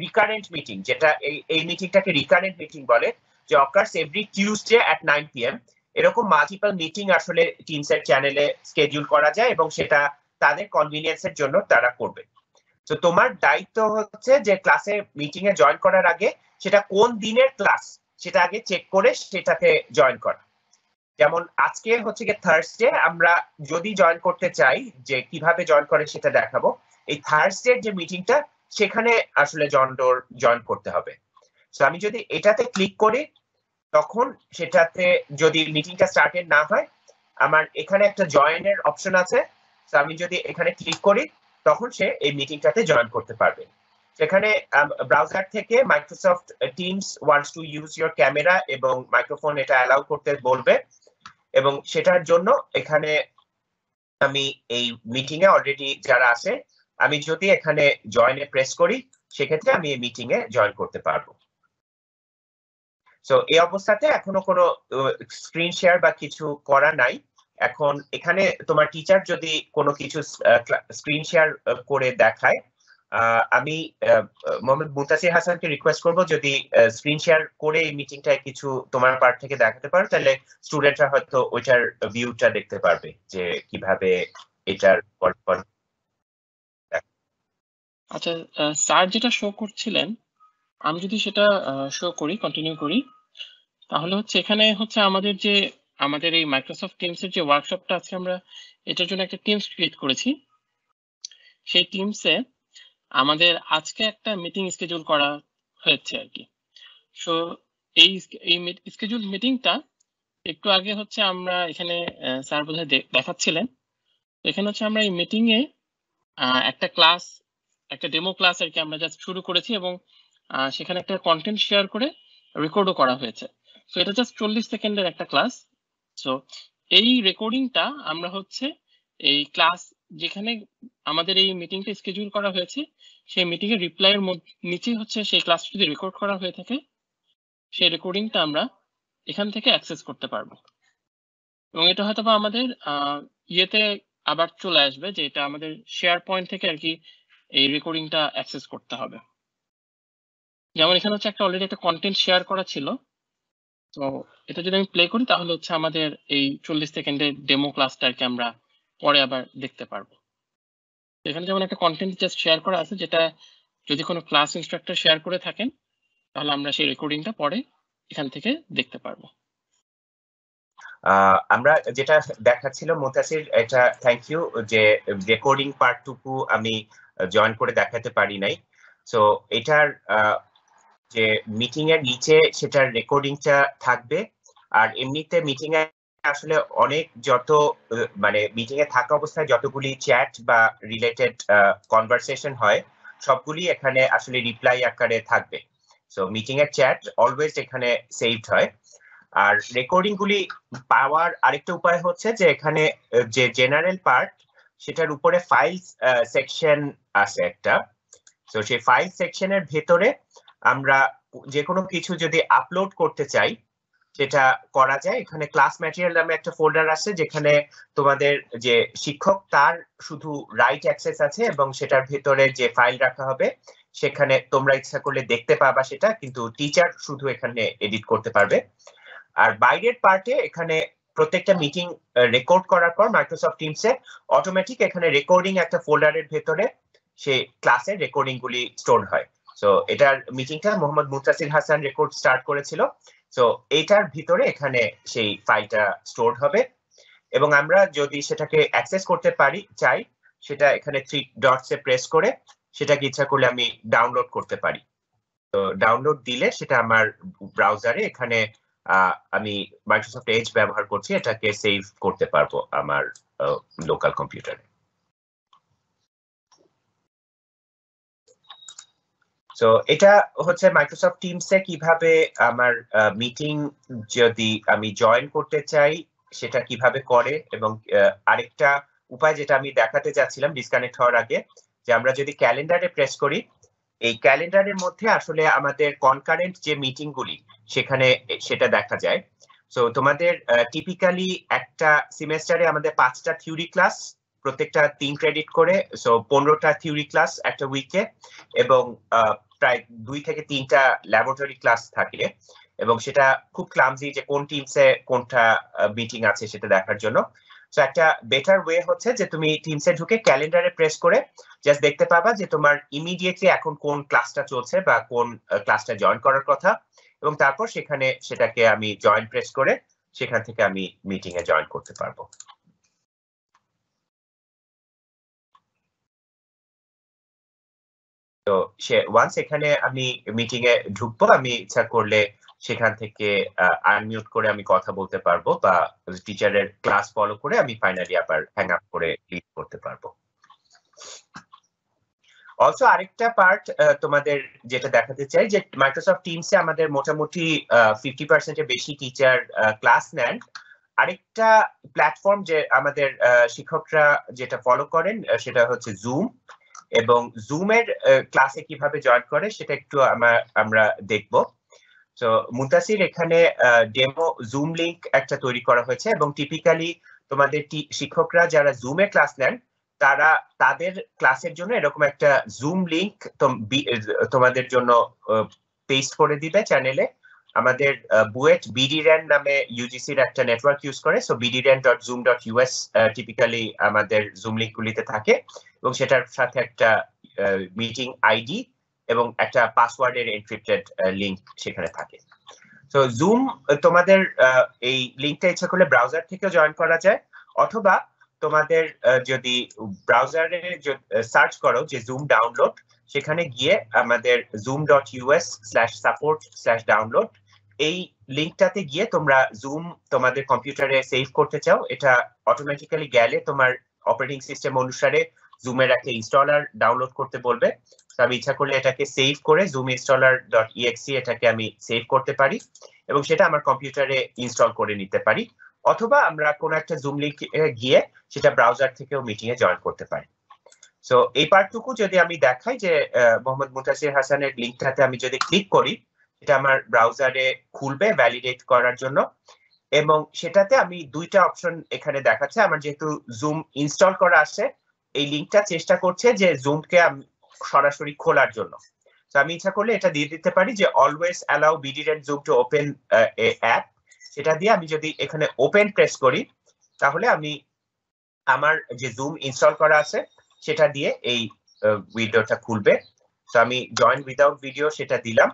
রিকারেন্ট মিটিং যেটা এই এই মিটিংটাকে রিকারেন্ট মিটিং বলে, যে occurs every Tuesday at nine PM এরকম মাল্টিপল মিটিং আসলে টিমসের চ্যানেলে স্কেডিউল করা যায় এবং সেটা তাদের কনভিনিয়েন্সের জন্য তারা করবে। তো তোমার দায়িত্ব হচ্ছে যে ক্লাসে মিটিং এ জয়েন করার আগে সেটা কোন দিনের ক্লাস সেটা আগে চেক করে সেটাতে জয়েন করা। যেমন আজকে হচ্ছে গিয়ে থার্সডে আমরা যদি জয়েন করতে চাই যে কীভাবে জয়েন করে সেটা দেখাবো। এই থার্সডে যে মিটিংটা সেখানে আসলে জয়েন্টর জয়েন করতে হবে। তো আমি যদি এটাতে ক্লিক করি, তখন সেটাতে যদি মিটিংটা স্টার্টেড না হয়, আমার এখানে একটা জয়েনের অপশন আছে। তো আমি যদি এখানে ক্লিক করি, তখন সে এই মিটিংটাতে জয়েন করতে পারবে। সেখানে ব্রাউজার থেকে Microsoft Teams wants to use your camera এবং মাইক্রোফোন এটা অ্যালাউ করতে বলবে। এবং সেটার জন্য এখানে আমি এই মিটিংয়ে অলরেডি যারা আছে আমি যদি এখানে জয়েনে প্রেস করি, সেক্ষেত্রে আমি এই মিটিং এ জয়েন করতে পারব। সো এই অবস্থাতে এখনও কোনো স্ক্রিন শেয়ার বা কিছু করা নাই। এখন এখানে তোমার টিচার যদি কোনো কিছু স্ক্রিন শেয়ার করে দেখায় আমি মোহাম্মদ মুতাসির হাসানকে রিকোয়েস্ট করব যদি স্ক্রিন শেয়ার করে এই মিটিংটায় কিছু তোমার পার্ট থেকে দেখাতে পারো, তাহলে স্টুডেন্টরা হয়তো ওইটার ভিউটা দেখতে পারবে যে কীভাবে এটার আচ্ছা স্যার যেটা শো করছিলেন, আমি যদি সেটা শো করি কন্টিনিউ করি, তাহলে হচ্ছে এখানে হচ্ছে আমাদের যে, আমাদের এই মাইক্রোসফট টিমস এর যে ওয়ার্কশপটা আছে আমরা, এটার জন্য একটা টিমস ক্রিয়েট করেছি। সেই টিমসে আমাদের আজকে একটা মিটিং স্কেডিউল করা হয়েছে আর কি। সো এই এই স্কেডিউল মিটিংটা একটু আগে হচ্ছে আমরা এখানে স্যার বোধহয় দেখাচ্ছিলেন। এখানে হচ্ছে আমরা এই মিটিং এ একটা ক্লাস একটা ডেমো ক্লাস আর কি আমরা জাস্ট শুরু করেছি এবং সেখানে একটা কন্টেন্ট শেয়ার করে রেকর্ডও করা হয়েছে। সো এটা জাস্ট চল্লিশ সেকেন্ডের একটা ক্লাস সো এই রেকর্ডিংটা আমরা হচ্ছে এই ক্লাস যেখানে আমাদের এই মিটিংটা স্কেডিউল করা হয়েছে, সেই মিটিং এর রিপ্লাইয়ের নিচে হচ্ছে সেই ক্লাস যদি রেকর্ড করা হয়ে থাকে, সেই রেকর্ডিংটা আমরা এখান থেকে অ্যাক্সেস করতে পারব। এবং এটা হয়তো আমাদের ইয়েতে আবার চলে আসবে যে এটা আমাদের শেয়ার পয়েন্ট থেকে আর কি এই রেকর্ডিংটা অ্যাক্সেস করতে হবে। যেমন এখানে হচ্ছে একটা অলরেডি একটা কন্টেন্ট শেয়ার করা ছিল। তো এটা যদি আমি প্লে করি, তাহলে হচ্ছে আমাদের এই চল্লিশ সেকেন্ডের ডেমো ক্লাসটা আর কি আমরা পরে আবার দেখতে পারব। এখানে যেমন একটা কন্টেন্ট জাস্ট শেয়ার করা আছে, যেটা যদি কোনো ক্লাস ইনস্ট্রাক্টর শেয়ার করে থাকেন, তাহলে আমরা সেই রেকর্ডিংটা পরে এখান থেকে দেখতে পারব। আমরা যেটা দেখাচ্ছিল মোতাসির এটা থ্যাংক ইউ যে রেকর্ডিং পার্টটুকু আমি জয়েন করে দেখাতে পারি নাই। সো এটার যে মিটিং এর নিচে সেটার রেকর্ডিংটা থাকবে। আর এমনিতে মিটিং এ আসলে অনেক যত মানে মিটিং এ থাকা অবস্থায় যতগুলি চ্যাট বা রিলেটেড কনভারসেশন হয়, সবগুলি এখানে আসলে রিপ্লাই আকারে থাকবে। সো মিটিং এর চ্যাট অলওয়েজ এখানে সেভড হয়। আর রেকর্ডিং গুলি পাওয়ার আরেকটা উপায় হচ্ছে যে এখানে যে জেনারেল পার্ট সেটার উপরে ফাইল সেকশন আছে একটা। তো সেই ফাইল সেকশনের ভেতরে আমরা যে কোনো কিছু যদি আপলোড করতে চাই, সেটা করা যায়। এখানে ক্লাস ম্যাটেরিয়াল নামে একটা ফোল্ডার আছে, যেখানে তোমাদের যে শিক্ষক, তার শুধু রাইট অ্যাক্সেস আছে এবং সেটার ভেতরে যে ফাইল রাখা হবে, সেখানে তোমরা ইচ্ছা করলে দেখতে পাবা সেটা, কিন্তু টিচার শুধু এখানে এডিট করতে পারবে। আর বাইরের পার্টে এখানে প্রত্যেকটা মিটিং রেকর্ড করার পর মাইক্রোসফট টিমসে অটোমেটিক এখানে রেকর্ডিং একটা ফোল্ডারের ভেতরে সে ক্লাসের রেকর্ডিং গুলি স্টোর হয়। সো এটার মিটিংটা মোহাম্মদ মুতাসির হাসান রেকর্ড স্টার্ট করেছিল। সো এটার ভিতরে এখানে সেই ফাইলটা স্টোর হবে। এবং আমরা যদি সেটাকে অ্যাক্সেস করতে পারি, চাই, সেটা এখানে থ্রি ডটস প্রেস করে সেটাকে ইচ্ছা করলে আমি ডাউনলোড করতে পারি। তো ডাউনলোড দিলে সেটা আমার ব্রাউজারে এখানে আমি মাইক্রোসফট এজ ব্যবহার করছি, এটাকে সেভ করতে পারব আমার লোকাল কম্পিউটারে তো এটা হচ্ছে মাইক্রোসফট টিমসে কীভাবে আমার মিটিং যদি আমি জয়েন করতে চাই, সেটা কীভাবে করে এবং আরেকটা উপায় যেটা আমি দেখাতে যাচ্ছিলাম ডিসকানেক্ট হওয়ার আগে, যে আমরা যদি ক্যালেন্ডারে প্রেস করি এই ক্যালেন্ডারের মধ্যে আসলে আমাদের কনকারেন্ট যে মিটিং গুলি, সেখানে সেটা দেখা যায়। সো তোমাদের টিপিক্যালি একটা সেমেস্টারে আমাদের পাঁচটা থিওরি ক্লাস প্রত্যেকটা তিন ক্রেডিট করে সো পনেরোটা থিওরি ক্লাস একটা উইকে এবং প্রায় দুই থেকে তিনটা ল্যাবরেটরি ক্লাস থাকে এবং সেটা খুব ক্লামজি যে কোন টিমসে কোনটা মিটিং আছে সেটা দেখার জন্য। সো একটা বেটার ওয়ে হচ্ছে যে তুমি টিমসে ঢুকে ক্যালেন্ডারে প্রেস করে জাস্ট দেখতে পাবা যে তোমার ইমিডিয়েটলি এখন কোন ক্লাসটা চলছে বা কোন ক্লাসটা জয়েন করার কথা এবং তারপর সেখানে সেটাকে আমি জয়েন প্রেস করে সেখান থেকে আমি মিটিং এ জয়েন করতে পারব। তো সে ওয়ান্স এখানে আমি মিটিং এ ঢুকবো, আমি ইচ্ছা করলে সেখান থেকে আনমিউট করে আমি কথা বলতে পারব বা টিচারের ক্লাস ফলো করে আমি ফাইনালি আবার হ্যাং আপ করে লিড করতে পারব। অলসো আরেকটা পার্ট তোমাদের যেটা দেখাতে চাই যে মাইক্রোসফট টিমসে আমাদের মোটামুটি ফিফটি পার্সেন্টের বেশি টিচার ক্লাস নেন। আরেকটা প্ল্যাটফর্ম যে আমাদের শিক্ষকরা যেটা ফলো করেন সেটা হচ্ছে জুম এবং জুমের ক্লাসে কীভাবে জয়েন করে সেটা একটু আমরা দেখব। তো মুতাসির এখানে ডেমো জুম লিংক একটা তৈরি করা হয়েছে এবং টিপিক্যালি তোমাদের শিক্ষকরা যারা জুমে ক্লাস নেন, তারা তাদের ক্লাসের জন্য এরকম একটা জুম লিংক তোমাদের জন্য পেস্ট করে দিবে চ্যানেলে আমাদের বুয়েট বিডি র্যান নামে ইউজিসির একটা নেটওয়ার্ক ইউজ করে so BD REN dot zoom dot US typically আমাদের জুম লিঙ্কগুলিতে থাকে এবং সেটার সাথে একটা মিটিং আইডি এবং একটা পাসওয়ার্ডের এনক্রিপ্টেড লিংক সেখানে থাকে। তো জুম তোমাদের এই লিঙ্কটা ইচ্ছা করলে ব্রাউজার থেকেও জয়েন করা যায়, অথবা তোমাদের যদি ব্রাউজারে সার্চ করো যে জুম ডাউনলোড সেখানে গিয়ে আমাদের Zoom dot US slash support slash download এই লিঙ্কটাতে গিয়ে তোমরা জুম তোমাদের কম্পিউটারে সেভ করতে চাও। এটা অটোমেটিক্যালি গেলে তোমার অপারেটিং সিস্টেম অনুসারে জুমের একটা ইনস্টলার ডাউনলোড করতে বলবে। আমি ইচ্ছা করলে এটাকে সেভ করে জুম ইনস্টলার ডট ইএক্সি এটাকে আমি সেভ করতে পারি এবং সেটা আমার কম্পিউটারে ইনস্টল করে নিতে পারি। অথবা আমরা কোনো একটা জুম লিঙ্ক গিয়ে সেটা ব্রাউজার থেকেও মিটিং এ জয়েন করতে পারি। সো এই পার্টটুকু যদি আমি দেখাই যে মোহাম্মদ মুতাসির হাসানের লিঙ্কটাতে আমি যদি ক্লিক করি এটা আমার ব্রাউজারে খুলবে ভ্যালিডেট করার জন্য। এবং সেটাতে আমি দুইটা অপশন এখানে দেখাচ্ছে। আমার যেহেতু জুম ইনস্টল করা আছে এই লিঙ্কটা চেষ্টা করছে যে জুমকে সরাসরি খোলার জন্য। তো আমি ইচ্ছা করলে এটা দিয়ে দিতে পারি যে always allow BD and Zoom to open app সেটা দিয়ে আমি যদি এখানে ওপেন প্রেস করি, তাহলে আমি আমার যে জুম ইনস্টল করা আছে, সেটা দিয়ে এই উইন্ডোটা খুলবে। তো আমি জয়েন উইদাউট ভিডিও সেটা দিলাম।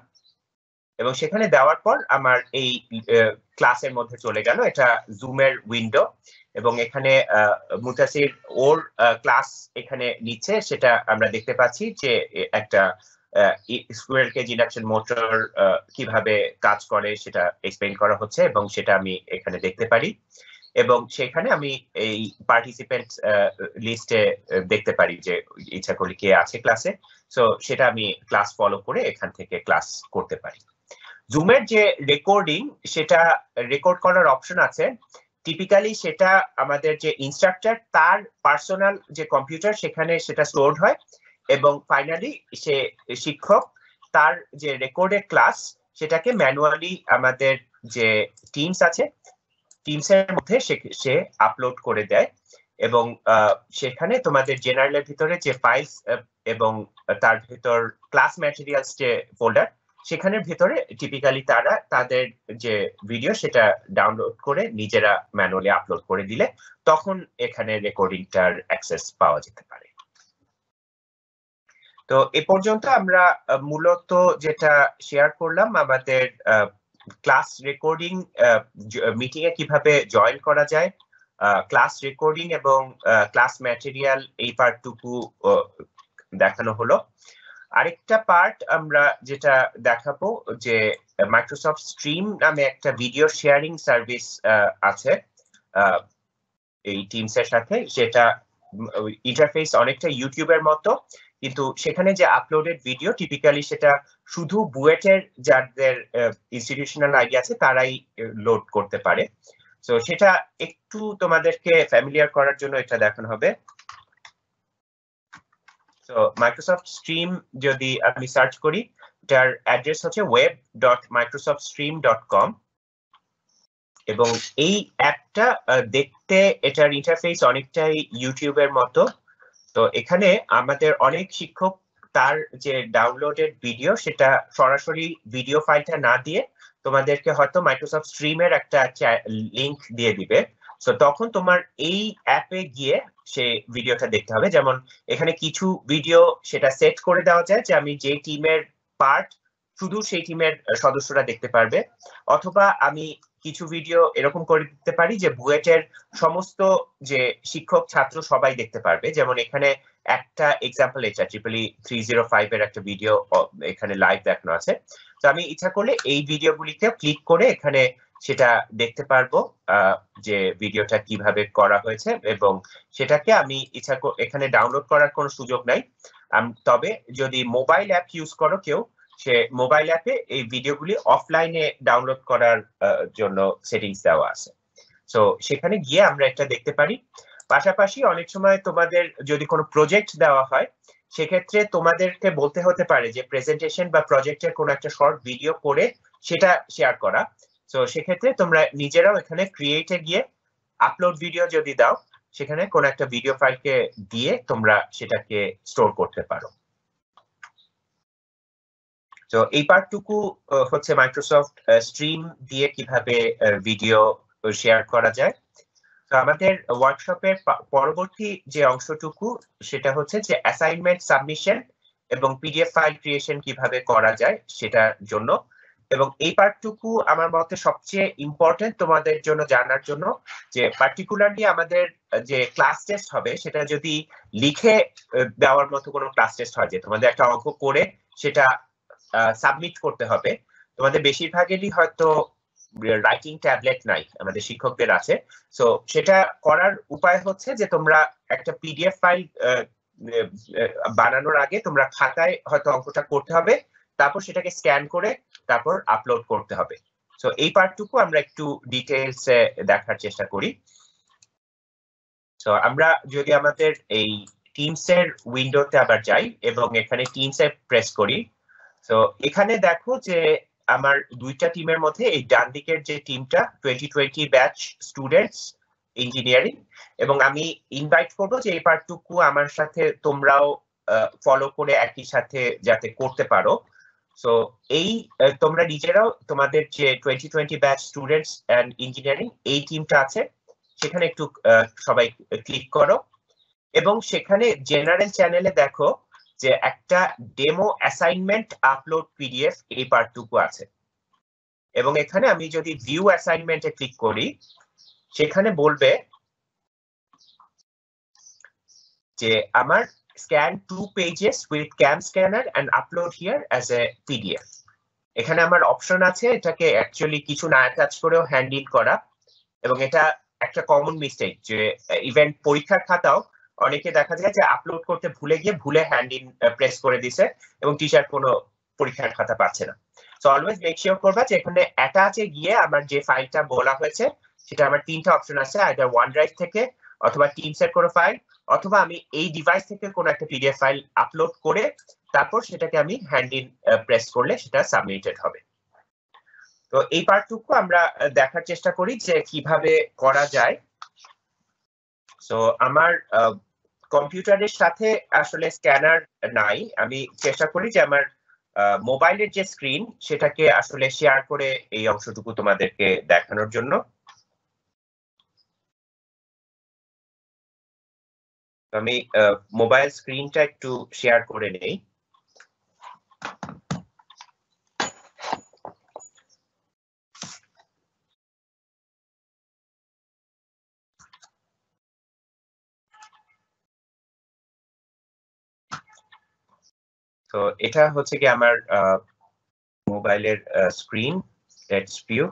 এবং সেখানে দেওয়ার পর আমার এই ক্লাসের মধ্যে চলে গেল। এটা জুমের উইন্ডো এবং এখানে মুতাসির ওর ক্লাস এখানে নিচ্ছে, সেটা আমরা দেখতে পাচ্ছি যে একটা স্কুয়ার কেজ ইন্ডাকশন মোটর কীভাবে কাজ করে সেটা এক্সপ্লেন করা হচ্ছে এবং সেটা আমি এখানে দেখতে পারি। এবং সেখানে আমি এই পার্টিসিপেন্ট লিস্টে দেখতে পারি যে, ইচ্ছা করি কে আছে ক্লাসে। সো, সেটা আমি ক্লাস ফলো করে এখান থেকে ক্লাস করতে পারি। জুমের যে রেকর্ডিং, সেটা রেকর্ড করার অপশন আছে। টিপিক্যালি সেটা আমাদের যে ইনস্ট্রাকচার তার পার্সোনাল যে কম্পিউটার সেখানে সেটা স্টোর্ড হয় এবং ফাইনালি সে শিক্ষক তার যে রেকর্ডেড ক্লাস সেটাকে ম্যানুয়ালি আমাদের যে টিমস আছে টিমসের মধ্যে সে আপলোড করে দেয় এবং সেখানে তোমাদের জেনারেলের ভিতরে যে ফাইলস এবং তার ভিতর ক্লাস ম্যাটেরিয়ালস যে ফোল্ডার সেখানের ভেতরে টিপিক্যালি তারা তাদের যে ভিডিও সেটা ডাউনলোড করে নিজেরা ম্যানুয়ালি আপলোড করে দিলে তখন এখানে রেকর্ডিংটার অ্যাক্সেস পাওয়া যেতে পারে। তো এ পর্যন্ত আমরা মূলত যেটা শেয়ার করলাম আমাদের ক্লাস রেকর্ডিং মিটিং এ কীভাবে জয়েন করা যায় ক্লাস রেকর্ডিং এবং ক্লাস ম্যাটেরিয়াল এই পার্টটুকু দেখানো হলো। আরেকটা পার্ট আমরা যেটা দেখাবো যে মাইক্রোসফট স্ট্রিম নামে একটা ভিডিও শেয়ারিং সার্ভিস আছে এই টিমস এর সাথে, যেটা ইন্টারফেস অনেকটা ইউটিউবের মতো, কিন্তু সেখানে যে আপলোডেড ভিডিও টিপিক্যালি সেটা শুধু বুয়েটের যাদের ইনস্টিটিউশনাল আইডি আছে, তারাই লোড করতে পারে। তো সেটা একটু তোমাদেরকে ফ্যামিলিয়ার করার জন্য এটা দেখানো হবে। তো মাইক্রোসফট স্ট্রিম যদি আমি সার্চ করি এটার অ্যাড্রেস হচ্ছে web dot Microsoft stream dot com এবং এই অ্যাপটা দেখতে এটার ইন্টারফেস অনেকটাই ইউটিউবের মতো। তো এখানে আমাদের অনেক শিক্ষক তার যে ডাউনলোডেড ভিডিও সেটা সরাসরি ভিডিও ফাইলটা না দিয়ে তোমাদেরকে হয়তো মাইক্রোসফট স্ট্রিমের একটা লিংক দিয়ে দিবে। তো তখন তোমার এই অ্যাপে গিয়ে সে ভিডিওটা দেখতে হবে। যেমন, এখানে কিছু ভিডিও সেটা সেট করে দেওয়া যায় যে, আমি যে টিমের পার্ট শুধু সেই টিমের সদস্যরা দেখতে পারবে। অথবা আমি কিছু ভিডিও এরকম করে দিতে পারি যে, বুয়েটের সমস্ত যে শিক্ষক, ছাত্র সবাই দেখতে পারবে। যেমন, এখানে একটা এক্সাম্পল এটা ট্রিপল থ্রি জিরো ফাইভ এর একটা ভিডিও এখানে লাইভ দেখানো আছে। তো আমি ইচ্ছা করলে এই ভিডিওগুলিতে ক্লিক করে এখানে সেটা দেখতে পারব যে ভিডিওটা কীভাবে করা হয়েছে এবং সেটাকে আমি ইচ্ছা এখানে ডাউনলোড করার কোনো সুযোগ নাই। তবে যদি মোবাইল অ্যাপ ইউজ করো কেউ, সে মোবাইল অ্যাপে এই ভিডিওগুলি অফলাইনে ডাউনলোড করার জন্য সেটিংস দেওয়া আছে। সো সেখানে গিয়ে আমরা এটা দেখতে পারি। পাশাপাশি অনেক সময় তোমাদের যদি কোনো প্রজেক্ট দেওয়া হয়, সেক্ষেত্রে তোমাদেরকে বলতে হতে পারে যে প্রেজেন্টেশন বা প্রজেক্টের কোনো একটা শর্ট ভিডিও করে সেটা শেয়ার করা। তো সেক্ষেত্রে তোমরা নিজেরাও এখানে ক্রিয়েটে গিয়ে আপলোড ভিডিও যদি দাও, সেখানে কোনো একটা ভিডিও ফাইলকে দিয়ে তোমরা সেটাকে স্টোর করতে পারো। তো এই পার্টটুকু হচ্ছে মাইক্রোসফট স্ট্রিম দিয়ে কীভাবে ভিডিও শেয়ার করা যায়। তো আমাদের ওয়ার্কশপের পরবর্তী যে অংশটুকু, সেটা হচ্ছে যে অ্যাসাইনমেন্ট সাবমিশন এবং পিডিএফ ফাইল ক্রিয়েশন কীভাবে করা যায়, সেটার জন্য এবং এই পার্টটুকু আমার মতে সবচেয়ে ইম্পর্টেন্ট তোমাদের জন্য জানার জন্য যে পার্টিকুলারলি আমাদের যে ক্লাস টেস্ট হবে, সেটা যদি লিখে দেওয়ার মতো কোনো ক্লাস টেস্ট হয় যে তোমাদের একটা অঙ্ক করে সেটা সাবমিট করতে হবে, তোমাদের বেশিরভাগেরই হয়তো রাইটিং ট্যাবলেট নাই, আমাদের শিক্ষকদের আছে। সো সেটা করার উপায় হচ্ছে যে তোমরা একটা পিডিএফ ফাইল বানানোর আগে তোমরা খাতায় হয়তো অঙ্কটা করতে হবে তারপর সেটাকে স্ক্যান করে তারপর আপলোড করতে হবে। সো এই পার্টটুকু আমরা একটু ডিটেলস দেখার চেষ্টা করি। তো আমরা যদি আমাদের এই টিমস এর উইন্ডোতে আবার যাই এবং এখানে টিমস এ প্রেস করি তো এখানে দেখো যে আমার দুইটা টিমের মধ্যে এই ডান দিকের যে টিমটা twenty twenty batch students engineering এবং আমি ইনভাইট করব যে এই পার্টটুকু আমার সাথে তোমরাও ফলো করে একই সাথে যাতে করতে পারো। সো এই তোমরা নিজেরাও তোমাদের যে twenty twenty batch students and engineering এই টিমটা আছে। সেখানে একটু সবাই ক্লিক করো। এবং সেখানে জেনারেল চ্যানেলে দেখো যে একটা ডেমো অ্যাসাইনমেন্ট আপলোড পিডিএফ এই পার্টটুকু আছে। এবং এখানে আমি যদি ভিউ অ্যাসাইনমেন্টে ক্লিক করি, সেখানে বলবে যে আমার scan two pages with cam scanner and upload here as a pdf এখানে আমার অপশন আছে এটাকে অ্যাকচুয়ালি কিছু না অ্যাটাচ করেও হ্যান্ডেল করা এবং এটা একটা কমন মিস্টেক যে ইভেন্ট পরীক্ষার খাতাও অনেকে দেখা যায় যে আপলোড করতে ভুলে গিয়ে ভুলে হ্যান্ড ইন প্রেস করে দিছে এবং টিচার কোনো পরীক্ষার খাতা পাচ্ছে না। সো অলওয়েজ মেক শিওর করবা যে এখানে অ্যাটাচে গিয়ে আমার যে ফাইলটা বলা হয়েছে, সেটা আমার তিনটা অপশন আছে আইদার ওয়ান ড্রাইভ থেকে অথবা টিমসের কোনো ফাইল অথবা আমি এই ডিভাইস থেকে কোনো একটা পিডিএফ ফাইল আপলোড করে তারপর সেটাকে আমি হ্যান্ড ইন প্রেস করলে সেটা সাবমিটেড হবে। তো এই পার্টটুকু আমরা দেখার চেষ্টা করি যে কীভাবে করা যায়। সো আমার কম্পিউটারের সাথে আসলে স্ক্যানার নাই। আমি চেষ্টা করি যে আমার মোবাইলের যে স্ক্রিন সেটাকে আসলে শেয়ার করে এই অংশটুকু তোমাদেরকে দেখানোর জন্য। আমি মোবাইল স্ক্রিনটা একটু শেয়ার করে নেই। তো এটা হচ্ছে কি আমার মোবাইলের স্ক্রিন লেটস ভিউ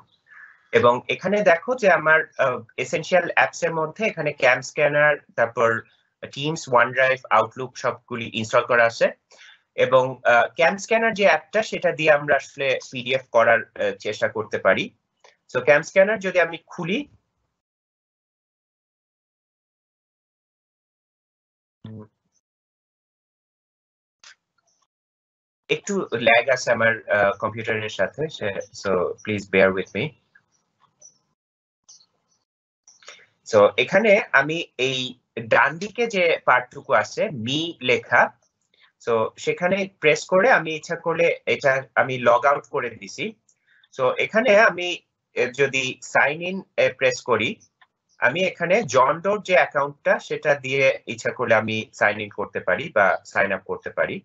এবং এখানে দেখো যে আমার এসেনশিয়াল অ্যাপস এর মধ্যে এখানে ক্যাম স্ক্যানার তারপর টিমস ওয়ান ড্রাইভ আউটলুক সবগুলি ইনস্টল করা আছে। এবং ক্যাম্প স্ক্যানার যে অ্যাপটা সেটা দিয়ে আমরা আসলে পিডিএফ করার চেষ্টা করতে পারি। সো ক্যাম্প স্ক্যানার যদি আমি খুলি, একটু ল্যাগ আছে আমার কম্পিউটারের সাথে, so please bear with me so এখানে আমি এই ডান দিকে যে পার্টটুকু আছে, মি লেখা সো সেখানে প্রেস করে আমি ইচ্ছা করলে এটা আমি লগ আউট করে দিছি। সো এখানে আমি যদি সাইন ইন প্রেস করি, আমি এখানে জন ডোর যে অ্যাকাউন্টটা সেটা দিয়ে ইচ্ছা করলে আমি সাইন ইন করতে পারি বা সাইন আপ করতে পারি।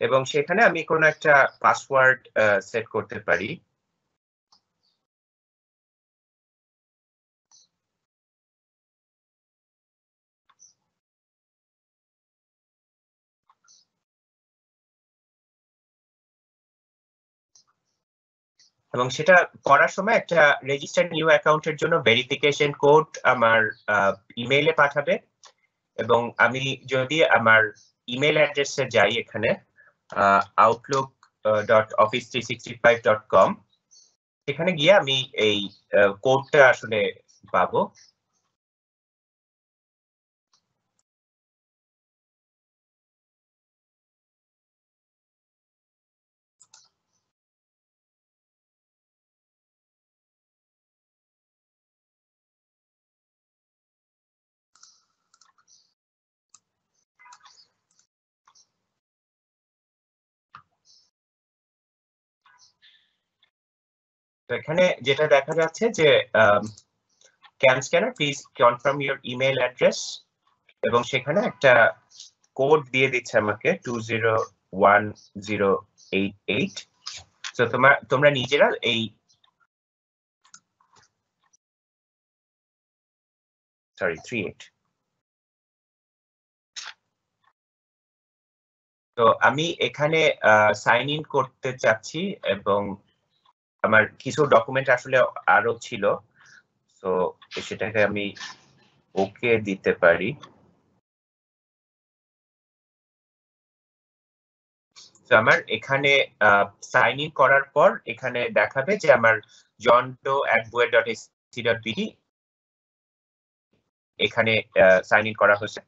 এবং সেখানে আমি কোনো একটা পাসওয়ার্ড সেট করতে পারি। এবং সেটা করার সময় একটা রেজিস্টার্ড নিউ অ্যাকাউন্টের জন্য ভেরিফিকেশন কোড আমার ইমেইলে পাঠাবে। এবং আমি যদি আমার ইমেল অ্যাড্রেসে যাই এখানে ফাইভ ডট কম সেখানে গিয়ে আমি এই কোডটা আসলে পাবো। এখানে যেটা দেখা যাচ্ছে যে Cam Scanner please confirm your email address এবং সেখানে একটা কোড দিয়ে দিচ্ছে আমাকে two zero one zero eight eight তোমার তোমরা নিজেরা এই সরি থ্রি এইট তো আমি এখানে সাইন ইন করতে চাচ্ছি এবং আমার কিছু ডকুমেন্ট আসলে আরও ছিল, তো সেটাকে আমি ওকে দিতে পারি। আমার এখানে সাইন ইন করার পর এখানে দেখাবে যে আমার John Doe at BUET dot AC dot BD এখানে সাইন ইন করা হয়েছে।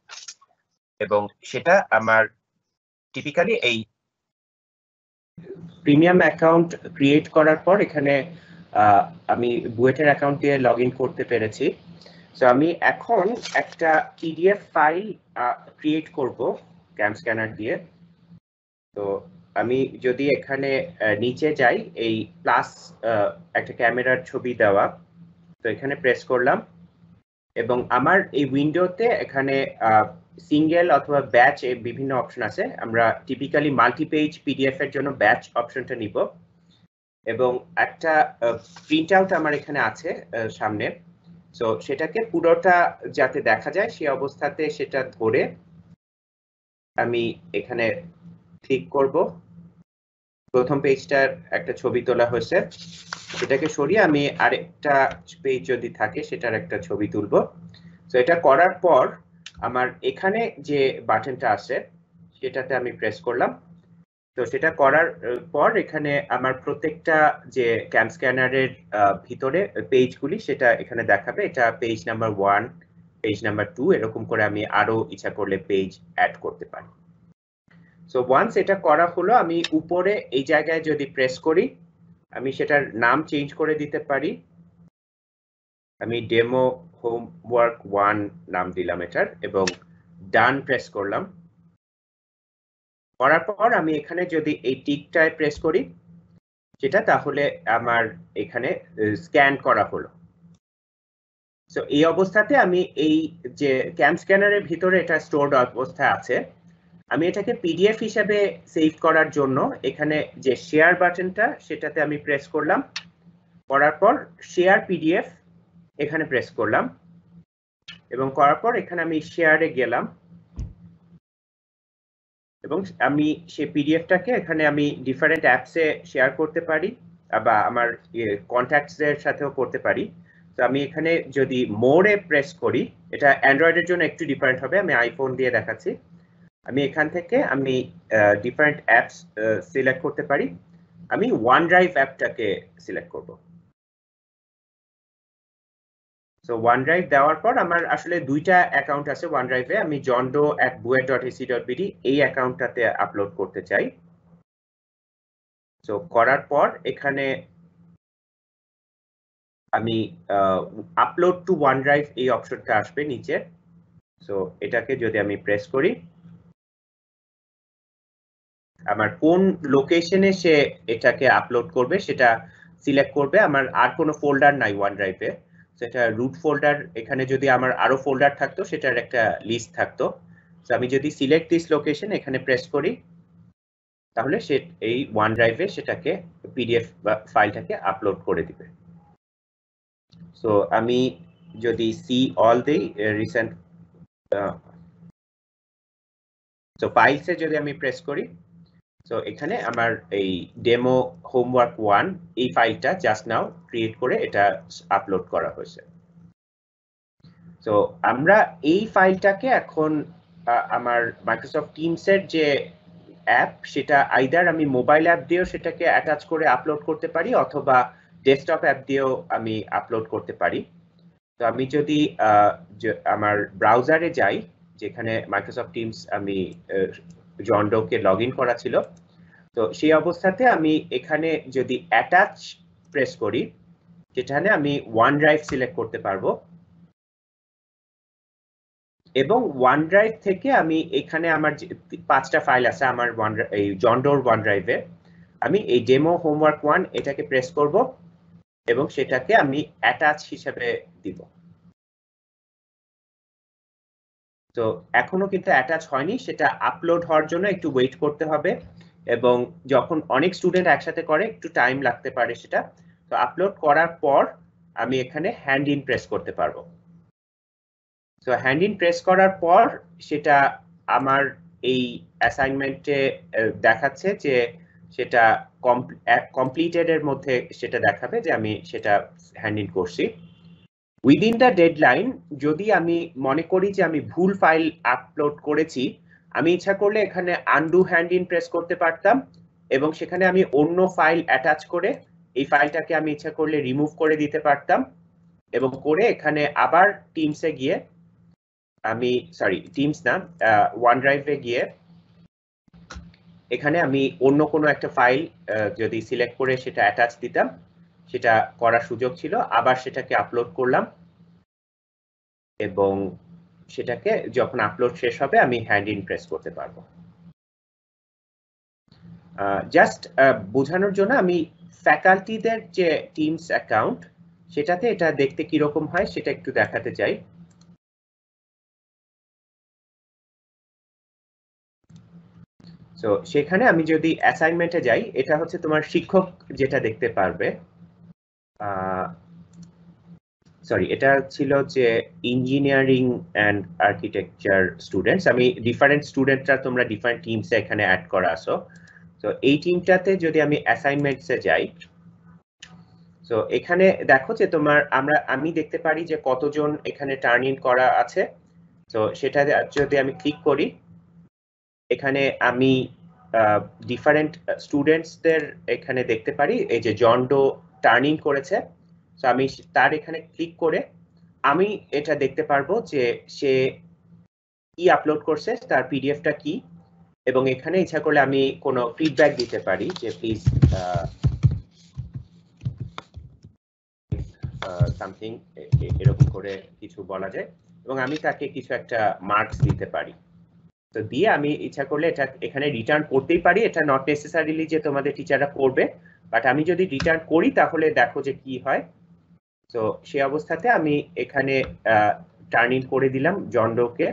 এবং সেটা আমার টিপিক্যালি এই প্রিমিয়াম অ্যাকাউন্ট ক্রিয়েট করার পর এখানে আমি বুয়েটের অ্যাকাউন্ট দিয়ে লগ করতে পেরেছি। তো আমি এখন একটা পিডিএফ ফাইল ক্রিয়েট করব ক্যাম স্ক্যানার দিয়ে। তো আমি যদি এখানে নিচে যাই, এই প্লাস একটা ক্যামেরার ছবি দেওয়া, তো এখানে প্রেস করলাম। এবং আমার এই উইন্ডোতে এখানে সিঙ্গেল অথবা ব্যাচ এর বিভিন্ন অপশন আছে। আমরা টিপিক্যালি মাল্টি পেজ পিডিএফ এর জন্য ব্যাচ অপশনটা নিব। এবং একটা প্রিন্ট আউট আমার এখানে আছে সামনে। সো সেটাকে পুরোটা যাতে দেখা যায় সেই অবস্থাতে সেটা ধরে আমি এখানে ক্লিক করব। প্রথম পেজটার একটা ছবি তোলা হয়েছে। সেটাকে সরিয়ে আমি আরেকটা পেজ যদি থাকে, সেটার একটা ছবি তুলব। তো এটা করার পর আমার এখানে যে বাটনটা আছে, সেটাতে আমি প্রেস করলাম। তো সেটা করার পর এখানে আমার প্রত্যেকটা যে ক্যাম স্ক্যানারের ভিতরে পেজগুলি সেটা এখানে দেখাবে। এটা page number one page number two এরকম করে আমি আরও ইচ্ছা করলে পেজ অ্যাড করতে পারি। সো ওয়ান্স এটা করা হলো, আমি উপরে এই জায়গায় যদি প্রেস করি, আমি সেটার নাম চেঞ্জ করে দিতে পারি। আমি ডেমো হোমওয়ার্ক ওয়ান নাম দিলাম এটার এবং ডান প্রেস করলাম। করার পর আমি এখানে যদি এই টিকটায় প্রেস করি সেটা তাহলে আমার এখানে স্ক্যান করা হলো। সো এই অবস্থাতে আমি এই যে ক্যাম স্ক্যানারের ভিতরে এটা স্টোরড অবস্থায় আছে, আমি এটাকে পিডিএফ হিসাবে সেভ করার জন্য এখানে যে শেয়ার বাটনটা সেটাতে আমি প্রেস করলাম। করার পর শেয়ার পিডিএফ এখানে প্রেস করলাম। এবং করার পর এখানে আমি শেয়ারে গেলাম। এবং আমি সেই পিডিএফটাকে এখানে আমি ডিফারেন্ট অ্যাপসে শেয়ার করতে পারি, বা আমার কন্ট্যাক্টসদের সাথেও করতে পারি। তো আমি এখানে যদি মোড়ে প্রেস করি, এটা অ্যান্ড্রয়েডের জন্য একটু ডিফারেন্ট হবে, আমি আইফোন দিয়ে দেখাচ্ছি। আমি এখান থেকে আমি ডিফারেন্ট অ্যাপস সিলেক্ট করতে পারি। আমি ওয়ান ড্রাইভ অ্যাপটাকে সিলেক্ট করব। সো ওয়ান ড্রাইভ দেওয়ার পর আমার আসলে দুইটা অ্যাকাউন্ট আছে ওয়ান ড্রাইভে আমি John Doe at BUET dot AC dot BD এই অ্যাকাউন্টটাতে আপলোড করতে চাই। সো করার পর এখানে আমি আপলোড টু ওয়ান ড্রাইভ এই অপশনটা আসবে নিচে। সো এটাকে যদি আমি প্রেস করি, আমার কোন লোকেশনে সে এটাকে আপলোড করবে সেটা সিলেক্ট করবে। আমার আর কোনো ফোল্ডার নাই ওয়ান ড্রাইভে সেটা রুট ফোল্ডার এখানে যদি আমার আরও ফোল্ডার থাকতো, সেটার একটা লিস্ট থাকতো। তো আমি যদি সিলেক্ট দিস লোকেশন এখানে প্রেস করি, তাহলে সে এই ওয়ান ড্রাইভে সেটাকে পিডিএফ বা ফাইলটাকে আপলোড করে দিবে। সো আমি যদি সি অল দিই রিসেন্ট সো ফাইলসে যদি আমি প্রেস করি সো এখানে আমার এই ডেমো হোমওয়ার্ক ওয়ান এই ফাইলটা জাস্ট নাও ক্রিয়েট করে এটা আপলোড করা হয়েছে। তো আমরা এই ফাইলটাকে এখন আমার মাইক্রোসফট টিমসের যে অ্যাপ সেটা আইদার আমি মোবাইল অ্যাপ দিয়েও সেটাকে অ্যাটাচ করে আপলোড করতে পারি অথবা ডেস্কটপ অ্যাপ দিয়েও আমি আপলোড করতে পারি। তো আমি যদি আমার ব্রাউজারে যাই, যেখানে মাইক্রোসফট টিমস আমি জন্ডোকে লগ ইন করা ছিল। তো সেই অবস্থাতে আমি এখানে যদি অ্যাটাচ প্রেস করি, সেখানে আমি ওয়ান ড্রাইভ সিলেক্ট করতে পারব। এবং ওয়ান ড্রাইভ থেকে আমি এখানে আমার পাঁচটা ফাইল আছে আমার ওয়ান এই জন্ডোর ওয়ান ড্রাইভে আমি এই ডেমো হোমওয়ার্ক ওয়ান এটাকে প্রেস করব এবং সেটাকে আমি অ্যাটাচ হিসেবে দিব। তো এখনও কিন্তু অ্যাটাচ হয়নি, সেটা আপলোড হওয়ার জন্য একটু ওয়েট করতে হবে এবং যখন অনেক স্টুডেন্ট একসাথে করে, একটু টাইম লাগতে পারে সেটা। তো আপলোড করার পর আমি এখানে হ্যান্ড ইন প্রেস করতে পারব। তো হ্যান্ড ইন প্রেস করার পর সেটা আমার এই অ্যাসাইনমেন্টে দেখাচ্ছে যে সেটা কমপ্লিটেড এর মধ্যে সেটা দেখাবে যে আমি সেটা হ্যান্ড ইন করছি। উইদিন দ্য ডেডলাইন যদি আমি মনে করি যে আমি ভুল ফাইল আপলোড করেছি, আমি ইচ্ছা করলে এখানে আন্ডু হ্যান্ড ইন প্রেস করতে পারতাম এবং সেখানে আমি অন্য ফাইল অ্যাটাচ করে এই ফাইলটাকে আমি ইচ্ছা করলে রিমুভ করে দিতে পারতাম এবং করে এখানে আবার টিমসে গিয়ে আমি সরি টিমস না ওয়ান ড্রাইভে গিয়ে এখানে আমি অন্য কোনো একটা ফাইল যদি সিলেক্ট করে সেটা অ্যাটাচ দিতাম। সেটা করার সুযোগ ছিল। আবার সেটাকে আপলোড করলাম এবং সেটাকে যখন আপলোড শেষ হবে আমি হ্যান্ড ইন প্রেস করতে পারব। জাস্ট বোঝানোর জন্য আমি ফ্যাকাল্টিদের যে টিমস অ্যাকাউন্ট সেটাতে এটা দেখতে কীরকম হয় সেটা একটু দেখাতে চাই। তো সেখানে আমি যদি অ্যাসাইনমেন্টে যাই, এটা হচ্ছে তোমার শিক্ষক যেটা দেখতে পারবে। সরি এটা ছিল যে ইঞ্জিনিয়ারিং অ্যান্ড আর্কিটেকচার স্টুডেন্টস আমি ডিফারেন্ট স্টুডেন্টরা তোমরা ডিফারেন্ট টিমসে এখানে অ্যাড করা আসো তো এই টিমটাতে যদি আমি অ্যাসাইনমেন্টসে যাই তো এখানে দেখো যে তোমার, আমরা, আমি দেখতে পারি যে কতজন এখানে টার্ন ইন করা আছে তো সেটা যদি আমি ক্লিক করি, এখানে আমি ডিফারেন্ট স্টুডেন্টসদের এখানে দেখতে পারি, এই যে জন্ডো টার্নিং করেছে। তো আমি তার এখানে ক্লিক করে আমি এটা দেখতে পারব যে সে কি আপলোড করছে, তার পিডিএফটা কি? এবং এখানে ইচ্ছা করলে আমি কোনো ফিডব্যাক দিতে পারি যে প্লিজ সামথিং এরকম করে কিছু বলা যায় এবং আমি তাকে কিছু একটা মার্কস দিতে পারি। তো দিয়ে আমি ইচ্ছা করলে এটা এখানে রিটার্ন করতেই পারি। এটা নট নেসেসারিলি যে তোমাদের টিচাররা করবে বাট আমি যদি রিটার্ন করি, তাহলে দেখো যে কি হয়। তো সেই অবস্থাতে আমি এখানে টার্ন ইন করে দিলাম জন্ডোকে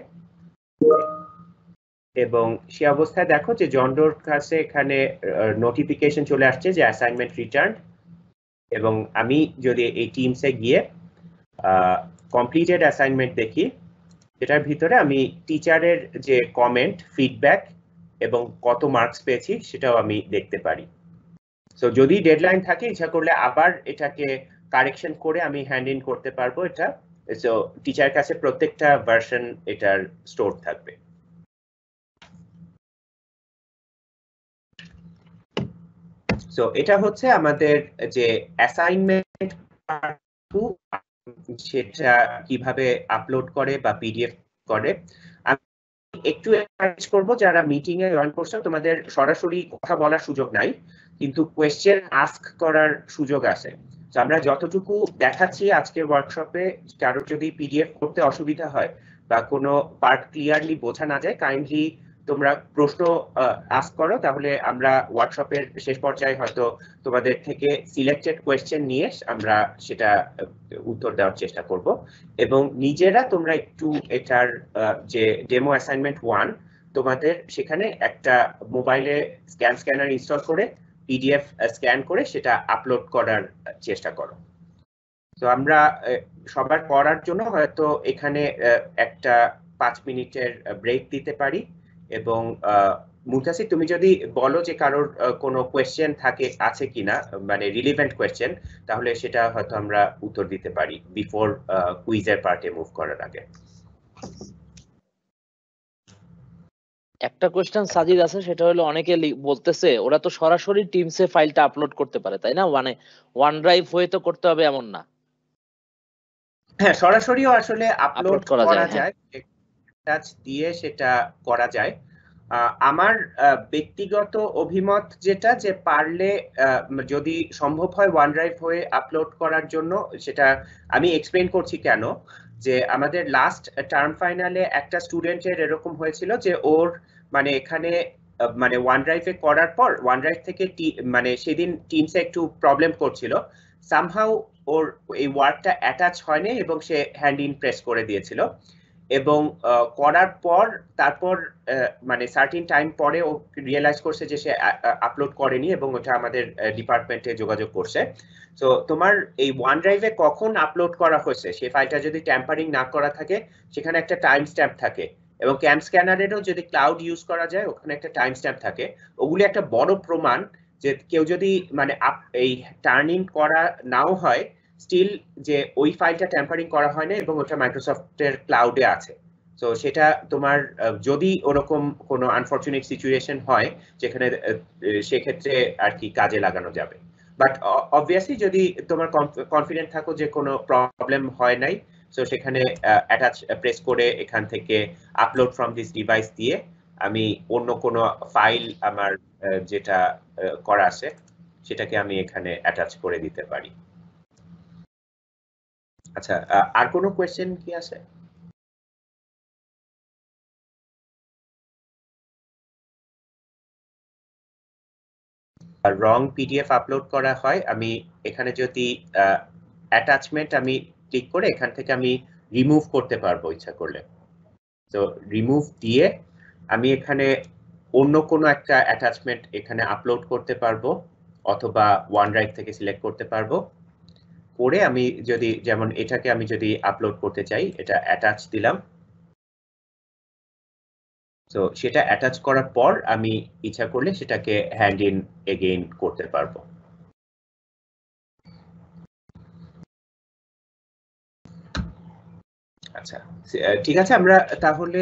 এবং সে অবস্থায় দেখো যে জন্ডোর কাছে এখানে নোটিফিকেশন চলে আসছে যে অ্যাসাইনমেন্ট রিটার্ন এবং আমি যদি এই টিমসে গিয়ে কমপ্লিটেড অ্যাসাইনমেন্ট দেখি, যেটার ভিতরে আমি টিচারের যে কমেন্ট ফিডব্যাক এবং কত মার্কস পেয়েছি, সেটাও আমি দেখতে পারি। সো যদি ডেডলাইন থাকে, ইচ্ছা করলে আবার এটাকে কারেকশন করে আমি হ্যান্ড ইন করতে পারব এটা। সো টিচার কাছে প্রত্যেকটা ভার্সন এটার স্টোর থাকবে। সো এটা হচ্ছে আমাদের যে অ্যাসাইনমেন্ট সেটা কীভাবে আপলোড করে বা পিডিএফ করে। একটু এনকারেজ করব, যারা মিটিং এ জয়েন করছ, তোমাদের সরাসরি কথা বলার সুযোগ নাই, কিন্তু কোয়েশ্চেন আস্ক করার সুযোগ আছে। তো আমরা যতটুকু দেখাচ্ছি আজকের ওয়ার্কশপে কারোর যদি পিডিএফ করতে অসুবিধা হয় বা কোনো পার্ট ক্লিয়ারলি বোঝা না যায় কাইন্ডলি তোমরা প্রশ্ন আস্ক করো, তাহলে আমরা ওয়ার্কশপের শেষ পর্যায়ে হয়তো তোমাদের থেকে সিলেক্টেড কোয়েশ্চেন নিয়ে আমরা সেটা উত্তর দেওয়ার চেষ্টা করব। এবং নিজেরা তোমরা একটু এটার যে ডেমো অ্যাসাইনমেন্ট ওয়ান তোমাদের সেখানে একটা মোবাইলে স্ক্যান স্ক্যানার ইনস্টল করে পিডিএফ স্ক্যান করে সেটা আপলোড করার চেষ্টা করো। তো আমরা সবার করার জন্য হয়তো এখানে একটা পাঁচ মিনিটের ব্রেক দিতে পারি। এবং মুতাসির তুমি যদি বলো যে কারোর কোনো কোয়েশ্চেন থাকে আছে কিনা মানে রিলিভেন্ট কোয়েশ্চেন তাহলে সেটা হয়তো আমরা উত্তর দিতে পারি বিফোর কুইজের পার্টে মুভ করার আগে। একটা কোয়েশ্চেন সাজিদ আছে সেটা হলো অনেকে বলতেছে ওরা তো সরাসরি টিমসে ফাইলটা আপলোড করতে পারে তাই না? মানে ওয়ান ড্রাইভ হয়ে তো করতে হবে এমন না। হ্যাঁ সরাসরিও আসলে আপলোড করা হ্যাঁ। যায় টাচ দিয়ে সেটা করা যায়। আমার ব্যক্তিগত অভিমত যেটা যে পারলে যদি সম্ভব হয় ওয়ান ড্রাইভ হয়ে আপলোড করার জন্য, সেটা আমি এক্সপ্লেন করছি কেন? যে আমাদের লাস্ট টার্ম ফাইনালে একটা স্টুডেন্টের এরকম হয়েছিল যে ওর মানে এখানে মানে ওয়ান ড্রাইভে করার পর ওয়ান ড্রাইভ থেকে মানে সেদিন টিমসে একটু প্রবলেম করছিল। সামহাউ ওর এই ওয়ার্ডটা অ্যাটাচ হয়নি এবং সে হ্যান্ড ইন প্রেস করে দিয়েছিল। এবং করার পর, তারপর মানে সার্টিন টাইম পরে ও রিয়েলাইজ করছে যে সে আপলোড করেনি এবং ওটা আমাদের ডিপার্টমেন্টে যোগাযোগ করছে। তো তোমার এই ওয়ান ড্রাইভে কখন আপলোড করা হয়েছে? সেই ফাইলটা যদি ট্যাম্পারিং না করা থাকে, সেখানে একটা টাইম স্ট্যাম্প থাকে। এবং ক্যাম্প স্ক্যানারেরও যদি ক্লাউড ইউজ করা যায়, ওখানে একটা টাইম স্ট্যাম্প থাকে। ওগুলি একটা বড় প্রমাণ যে কেউ যদি মানে এই টার্নিং করা নাও হয় স্টিল যে ওই ফাইলটা ট্যাম্পারিং করা হয় না এবং ওটা মাইক্রোসফটের ক্লাউডে আছে। তো সেটা তোমার যদি ওরকম কোনো আনফর্চুনেট সিচুয়েশন হয়, যেখানে সেক্ষেত্রে আর কি কাজে লাগানো যাবে। বাট অবভিয়াসলি যদি তোমার কনফিডেন্ট থাকো যে কোনো প্রবলেম হয় নাই সো সেখানে অ্যাটাচ প্রেস করে এখান থেকে আপলোড ফ্রম দিস ডিভাইস দিয়ে আমি অন্য কোনো ফাইল আমার যেটা করা আছে, সেটাকে আমি এখানে অ্যাটাচ করে দিতে পারি। আচ্ছা আর কোনো কোয়েশ্চেন কি আছে? রং পিডিএফ আপলোড করা হয়, আমি এখানে যদি অ্যাটাচমেন্ট আমি ক্লিক করে এখান থেকে আমি রিমুভ করতে পারব ইচ্ছা করলে। তো রিমুভ দিয়ে আমি এখানে অন্য কোনো একটা অ্যাটাচমেন্ট এখানে আপলোড করতে পারব, অথবা ওয়ান ড্রাইভ থেকে সিলেক্ট করতে পারব। করে আমি যদি, যেমন এটাকে আমি যদি আপলোড করতে চাই, এটা অ্যাটাচ দিলাম। তো সেটা অ্যাটাচ করার পর আমি ইচ্ছা করলে সেটাকে হ্যান্ড ইন এগেইন করতে পারব। আচ্ছা ঠিক আছে, আমরা তাহলে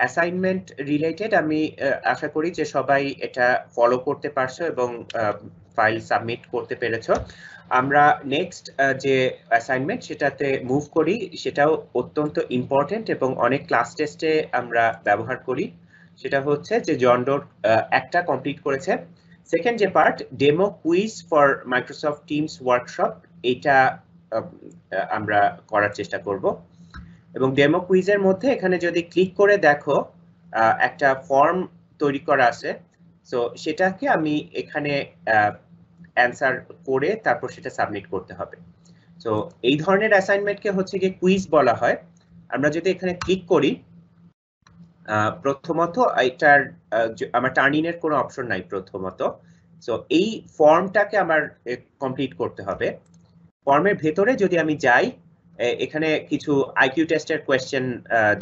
অ্যাসাইনমেন্ট রিলেটেড আমি আশা করি যে সবাই এটা ফলো করতে পারছ এবং ফাইল সাবমিট করতে পেরেছ। আমরা নেক্সট যে অ্যাসাইনমেন্ট সেটাতে মুভ করি, সেটাও অত্যন্ত ইম্পর্টেন্ট এবং অনেক ক্লাস টেস্টে আমরা ব্যবহার করি। সেটা হচ্ছে যে জন্ডোর একটা কমপ্লিট করেছে। সেকেন্ড যে part demo quiz for Microsoft Teams workshop এটা আমরা করার চেষ্টা করব। এবং ডেমো কুইজের মধ্যে এখানে যদি ক্লিক করে দেখো একটা ফর্ম তৈরি করা আছে। সো সেটাকে আমি এখানে অ্যান্সার করে তারপর সেটা সাবমিট করতে হবে। তো এই ধরনের অ্যাসাইনমেন্টকে হচ্ছে গিয়ে কুইজ বলা হয়। আমরা যদি এখানে ক্লিক করি প্রথমত এটার আমার টার্নিনের কোনো অপশন নাই প্রথমত। সো এই ফর্মটাকে আমার কমপ্লিট করতে হবে। ফর্মের ভেতরে যদি আমি যাই এখানে কিছু আইকিউ টেস্টের কোয়েশ্চেন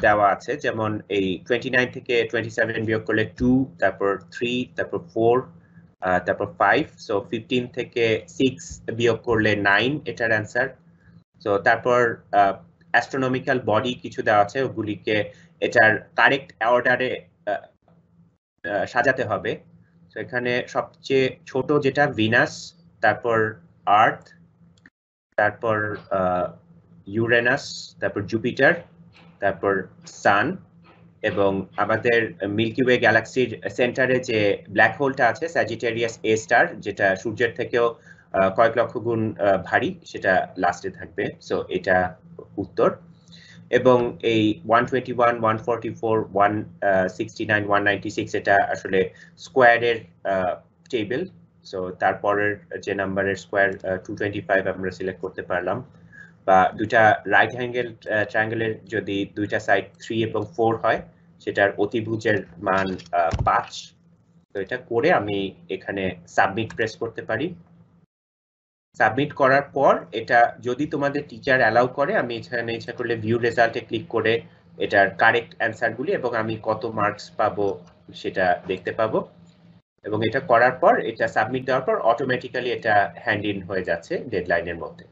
দেওয়া আছে। যেমন এই টোয়েন্টি নাইন থেকে টোয়েন্টি সেভেন বিয়োগ করলে টু তারপর থ্রি তারপর ফোর তারপর ফাইভ সো ফিফটিন থেকে সিক্স বিয়োগ করলে নাইন এটার অ্যান্সার সো তারপর অ্যাস্ট্রোনমিক্যাল বডি কিছু দেওয়া আছে, ওগুলিকে এটার কারেক্ট অর্ডারে সাজাতে হবে। তো এখানে সবচেয়ে ছোট যেটা ভিনাস তারপর আর্থ তারপর ইউরেনাস তারপর জুপিটার তারপর সান এবং আমাদের মিল্কি ওয়ে গ্যালাক্সির সেন্টারে যে ব্ল্যাক হোলটা আছে স্যাজিটেরিয়াস এ স্টার যেটা সূর্যের থেকেও কয়েক লক্ষ গুণ ভারী, সেটা লাস্টে থাকবে। সো এটা উত্তর। এবং এই one twenty one one forty four one sixty nine one ninety six এটা আসলে স্কোয়ারের টেবিল সো তারপরের যে নাম্বারের স্কোয়ার টু টোয়েন্টি ফাইভ আমরা সিলেক্ট করতে পারলাম। বা দুইটা রাইট হ্যাঙ্গেল ট্রায়াঙ্গেলের যদি দুইটা সাইড থ্রি এবং ফোর হয়, সেটার অতিভুজের মান পাঁচ। তো এটা করে আমি এখানে সাবমিট প্রেস করতে পারি। সাবমিট করার পর এটা যদি তোমাদের টিচার অ্যালাউ করে, আমি এখানে ইচ্ছা করলে ভিউ রেজাল্টে ক্লিক করে এটার কারেক্ট অ্যান্সারগুলি এবং আমি কত মার্কস পাবো সেটা দেখতে পাবো। এবং এটা করার পর, এটা সাবমিট দেওয়ার পর অটোমেটিক্যালি এটা হ্যান্ড ইন হয়ে যাচ্ছে ডেডলাইনের মধ্যে।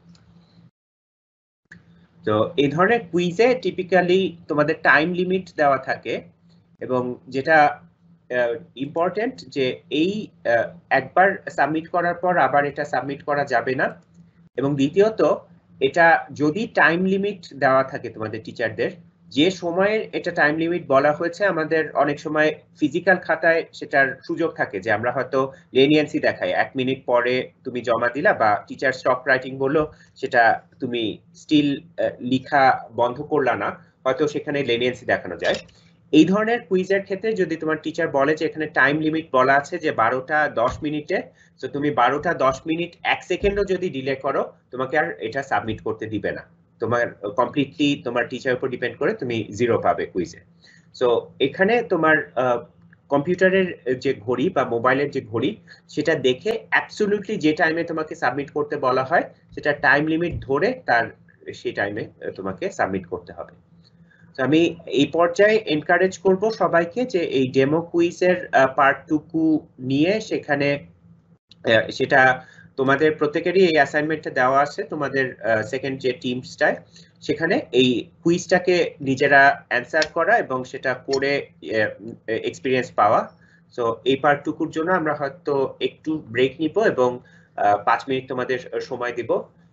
তো এই ধরনের কুইজে টিপিক্যালি তোমাদের টাইম লিমিট দেওয়া থাকে এবং যেটা ইম্পর্টেন্ট যে এই একবার সাবমিট করার পর আবার এটা সাবমিট করা যাবে না। এবং দ্বিতীয়ত, এটা যদি টাইম লিমিট দেওয়া থাকে তোমাদের টিচারদের যে সময়ে এটা টাইম লিমিট বলা হয়েছে, আমাদের অনেক সময় ফিজিক্যাল খাতায় সেটার সুযোগ থাকে যে আমরা হয়তো লেনিয়েন্সি দেখাই। এক মিনিট পরে তুমি জমা দিলা বা টিচার স্টপ রাইটিং বলল, সেটা তুমি স্টিল লিখা বন্ধ করলা না, হয়তো সেখানে লেনিয়েন্সি দেখানো যায়। এই ধরনের কুইজের ক্ষেত্রে যদি তোমার টিচার বলে যে এখানে টাইম লিমিট বলা আছে যে বারোটা দশ মিনিটে, তো তুমি বারোটা দশ মিনিট এক সেকেন্ডও যদি ডিলে করো, তোমাকে আর এটা সাবমিট করতে দিবে না। তোমার কমপ্লিটলি তোমার টিচার উপর ডিপেন্ড করে তুমি জিরো পাবে কুইজে সো এখানে তোমার কম্পিউটারের যে ঘড়ি বা মোবাইলের যে ঘড়ি, সেটা দেখে অ্যাবসলিউটলি যে টাইমে তোমাকে সাবমিট করতে বলা হয়, সেটা টাইম লিমিট ধরে তার, সেই টাইমে তোমাকে সাবমিট করতে হবে। আমি এই পর্যায়ে এনকারেজ করব সবাইকে যে এই ডেমো কুইজের পার্টটুকু নিয়ে সেখানে সেটা তোমাদের প্রত্যেকেরই এই অ্যাসাইনমেন্টটা দেওয়া আছে, তোমাদের সেকেন্ড যে টিমসটায় সেখানে এই কুইজটাকে নিজেরা অ্যান্সার করা এবং সেটা করে এক্সপিরিয়েন্স পাওয়া। সো এই পার্টটুকুর জন্য আমরা হয়তো একটু ব্রেক নিব এবং পাঁচ মিনিট তোমাদের সময় দিব।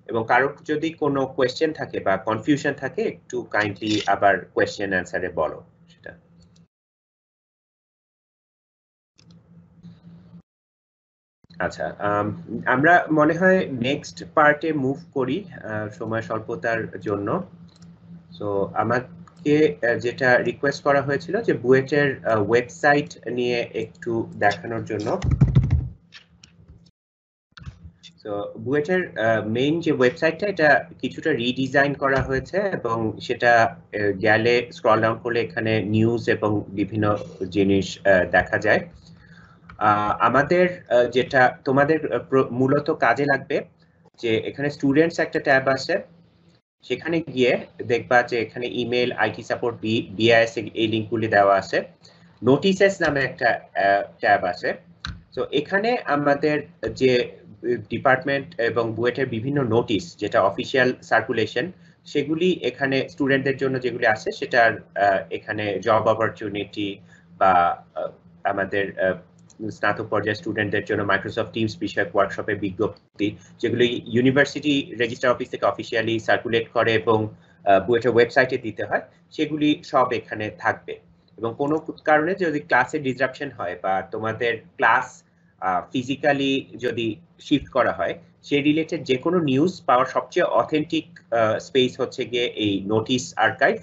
এবং কারোর যদি কোনো কোয়েশ্চেন থাকে বা কনফিউশন থাকে, একটু কাইন্ডলি আবার কোয়েশ্চেন অ্যান্সারে বলো সেটা আচ্ছা আমরা মনে হয় নেক্সট পার্টে মুভ করি সময় স্বল্পতার জন্য। সো আমাকে যেটা রিকোয়েস্ট করা হয়েছিল যে বুয়েটের ওয়েবসাইট নিয়ে একটু দেখানোর জন্য। তো বুয়েটের মেইন যে ওয়েবসাইটটা এটা কিছুটা রিডিজাইন করা হয়েছে এবং সেটা গেলে স্ক্রল ডাউন করলে এখানে নিউজ এবং বিভিন্ন জিনিস দেখা যায়। আমাদের যেটা তোমাদের মূলত কাজে লাগবে যে এখানে স্টুডেন্টস একটা ট্যাব আছে। সেখানে গিয়ে দেখবা যে এখানে ইমেল আইটি সাপোর্ট বিআইএস এই লিঙ্কগুলি দেওয়া আছে। নোটিসেস নামে একটা ট্যাব আছে। তো এখানে আমাদের যে ডিপার্টমেন্ট এবং বুয়েটের বিভিন্ন নোটিশ যেটা অফিসিয়াল সার্কুলেশন সেগুলি এখানে স্টুডেন্টদের জন্য যেগুলি আছে, সেটার এখানে জব অপরচুনিটি বা আমাদের স্নাতক পর্যায়ের স্টুডেন্টদের জন্য মাইক্রোসফট টিমস বিষয়ক ওয়ার্কশপের বিজ্ঞপ্তি, যেগুলো ইউনিভার্সিটি রেজিস্টার অফিস থেকে অফিসিয়ালি সার্কুলেট করে এবং বুয়েটের ওয়েবসাইটে দিতে হয়, সেগুলি সব এখানে থাকবে। এবং কোনো কারণে যদি ক্লাসে ডিসরাপশন হয় বা তোমাদের ক্লাস ফিজিক্যালি যদি শিফট করা হয় সে রিলেটেড যে কোনো নিউজ পাওয়ার সবচেয়ে অথেন্টিক স্পেস হচ্ছে গিয়ে এই নোটিস আর্কাইভ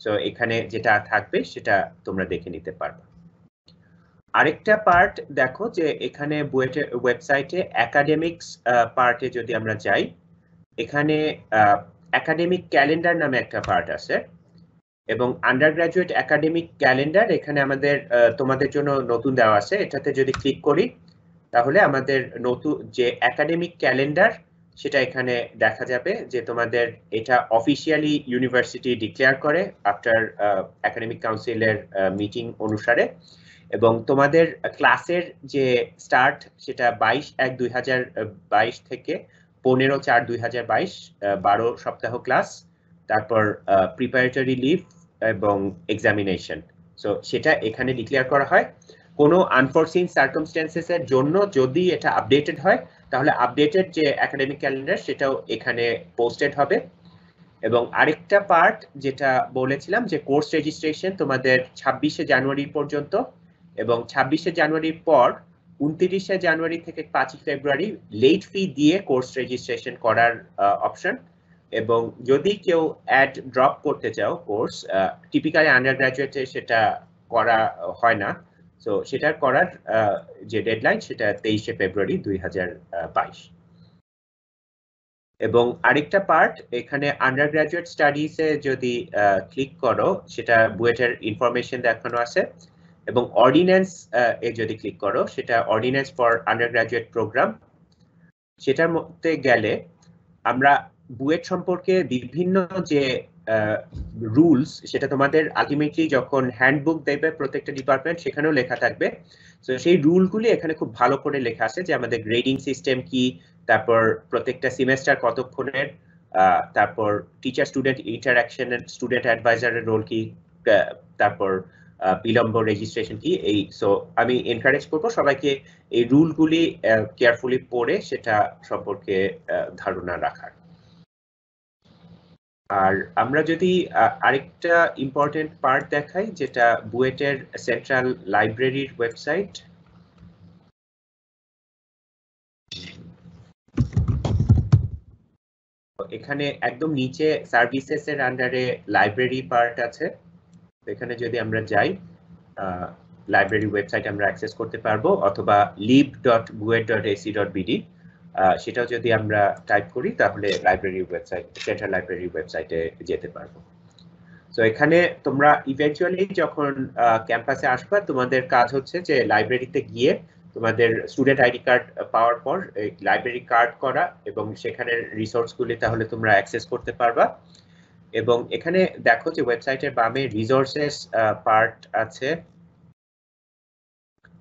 সো এখানে যেটা থাকবে সেটা তোমরা দেখে নিতে পারবে। আরেকটা পার্ট দেখো যে এখানে বুয়েটের ওয়েবসাইটে একাডেমিক্স পার্টে যদি আমরা যাই, এখানে একাডেমিক ক্যালেন্ডার নামে একটা পার্ট আছে এবং আন্ডার গ্রাজুয়েট একাডেমিক ক্যালেন্ডার এখানে আমাদের তোমাদের জন্য নতুন দেওয়া আছে। এটাতে যদি ক্লিক করি, তাহলে আমাদের নতুন যে একাডেমিক ক্যালেন্ডার সেটা এখানে দেখা যাবে যে তোমাদের এটা অফিসিয়ালি ইউনিভার্সিটি ডিক্লেয়ার করে আফটার একাডেমিক কাউন্সিলের মিটিং অনুসারে। এবং তোমাদের ক্লাসের যে স্টার্ট সেটা বাইশ এক দুই হাজার বাইশ থেকে পনেরো চার দুই হাজার বাইশ বারো সপ্তাহ ক্লাস তারপর প্রিপারেটরি লিভ এবং এক্সামিনেশন সো সেটা এখানে ডিক্লেয়ার করা হয়। কোনো আনফোরসিন সার্কামস্টেন্সেস এর জন্য যদি এটা আপডেটেড হয়, তাহলে আপডেটেড যে একাডেমিক ক্যালেন্ডার সেটাও এখানে পোস্টেড হবে। এবং আরেকটা পার্ট যেটা বলেছিলাম যে কোর্স রেজিস্ট্রেশন তোমাদের ছাব্বিশে জানুয়ারি পর্যন্ত এবং ছাব্বিশে জানুয়ারির পর উনত্রিশে জানুয়ারি থেকে পাঁচই ফেব্রুয়ারি লেট ফি দিয়ে কোর্স রেজিস্ট্রেশন করার অপশন এবং যদি কেউ অ্যাড ড্রপ করতে চাও কোর্স টিপিক্যালি আন্ডার গ্রাজুয়েটে সেটা করা হয় না। তো সেটা করার যে ডেডলাইন সেটা তেইশে ফেব্রুয়ারি দুই হাজার বাইশ। এবং আরেকটা পার্ট এখানে আন্ডার গ্রাজুয়েট স্টাডিজে যদি ক্লিক করো, সেটা বুয়েটের ইনফরমেশন দেখানো আছে। এবং অর্ডিন্যান্স এ যদি ক্লিক করো, সেটা ordinance for undergraduate program সেটার মধ্যে গেলে আমরা বুয়েট সম্পর্কে বিভিন্ন যে রুলস সেটা তোমাদের আলটিমেটলি যখন হ্যান্ডবুক দেবে প্রত্যেকটা ডিপার্টমেন্ট সেখানেও লেখা থাকবে। তো সেই রুলগুলি এখানে খুব ভালো করে লেখা আছে যে আমাদের গ্রেডিং সিস্টেম কি, তারপর প্রত্যেকটা সেমেস্টার কতক্ষণের তারপর টিচার স্টুডেন্ট ইন্টারাকশনের স্টুডেন্ট অ্যাডভাইজারের রোল কি তারপর বিলম্ব রেজিস্ট্রেশন কি? এই সো আমি এনকারেজ করব সবাইকে এই রুলগুলি কেয়ারফুলি পড়ে সেটা সম্পর্কে ধারণা রাখার। আর আমরা যদি আরেকটা ইম্পর্টেন্ট পার্ট দেখাই, যেটা বুয়েটের সেন্ট্রাল লাইব্রেরির ওয়েবসাইট এখানে একদম নিচে সার্ভিসেস এর আন্ডারে লাইব্রেরি পার্ট আছে। এখানে যদি আমরা যাই লাইব্রেরি ওয়েবসাইট আমরা অ্যাক্সেস করতে পারব, অথবা live dot BUET dot AC dot BD সেটাও যদি আমরা টাইপ করি, তাহলে লাইব্রেরি ওয়েবসাইট সেন্ট্রাল লাইব্রেরি ওয়েবসাইটে যেতে পারব। তো এখানে তোমরা ইভেন্চুয়ালি যখন ক্যাম্পাসে আসবা, তোমাদের কাজ হচ্ছে যে লাইব্রেরিতে গিয়ে তোমাদের স্টুডেন্ট আইডি কার্ড পাওয়ার পর লাইব্রেরি কার্ড করা এবং সেখানের রিসোর্সগুলি তাহলে তোমরা অ্যাক্সেস করতে পারবা। এবং এখানে দেখো যে ওয়েবসাইটের বামে রিসোর্সেস পার্ট আছে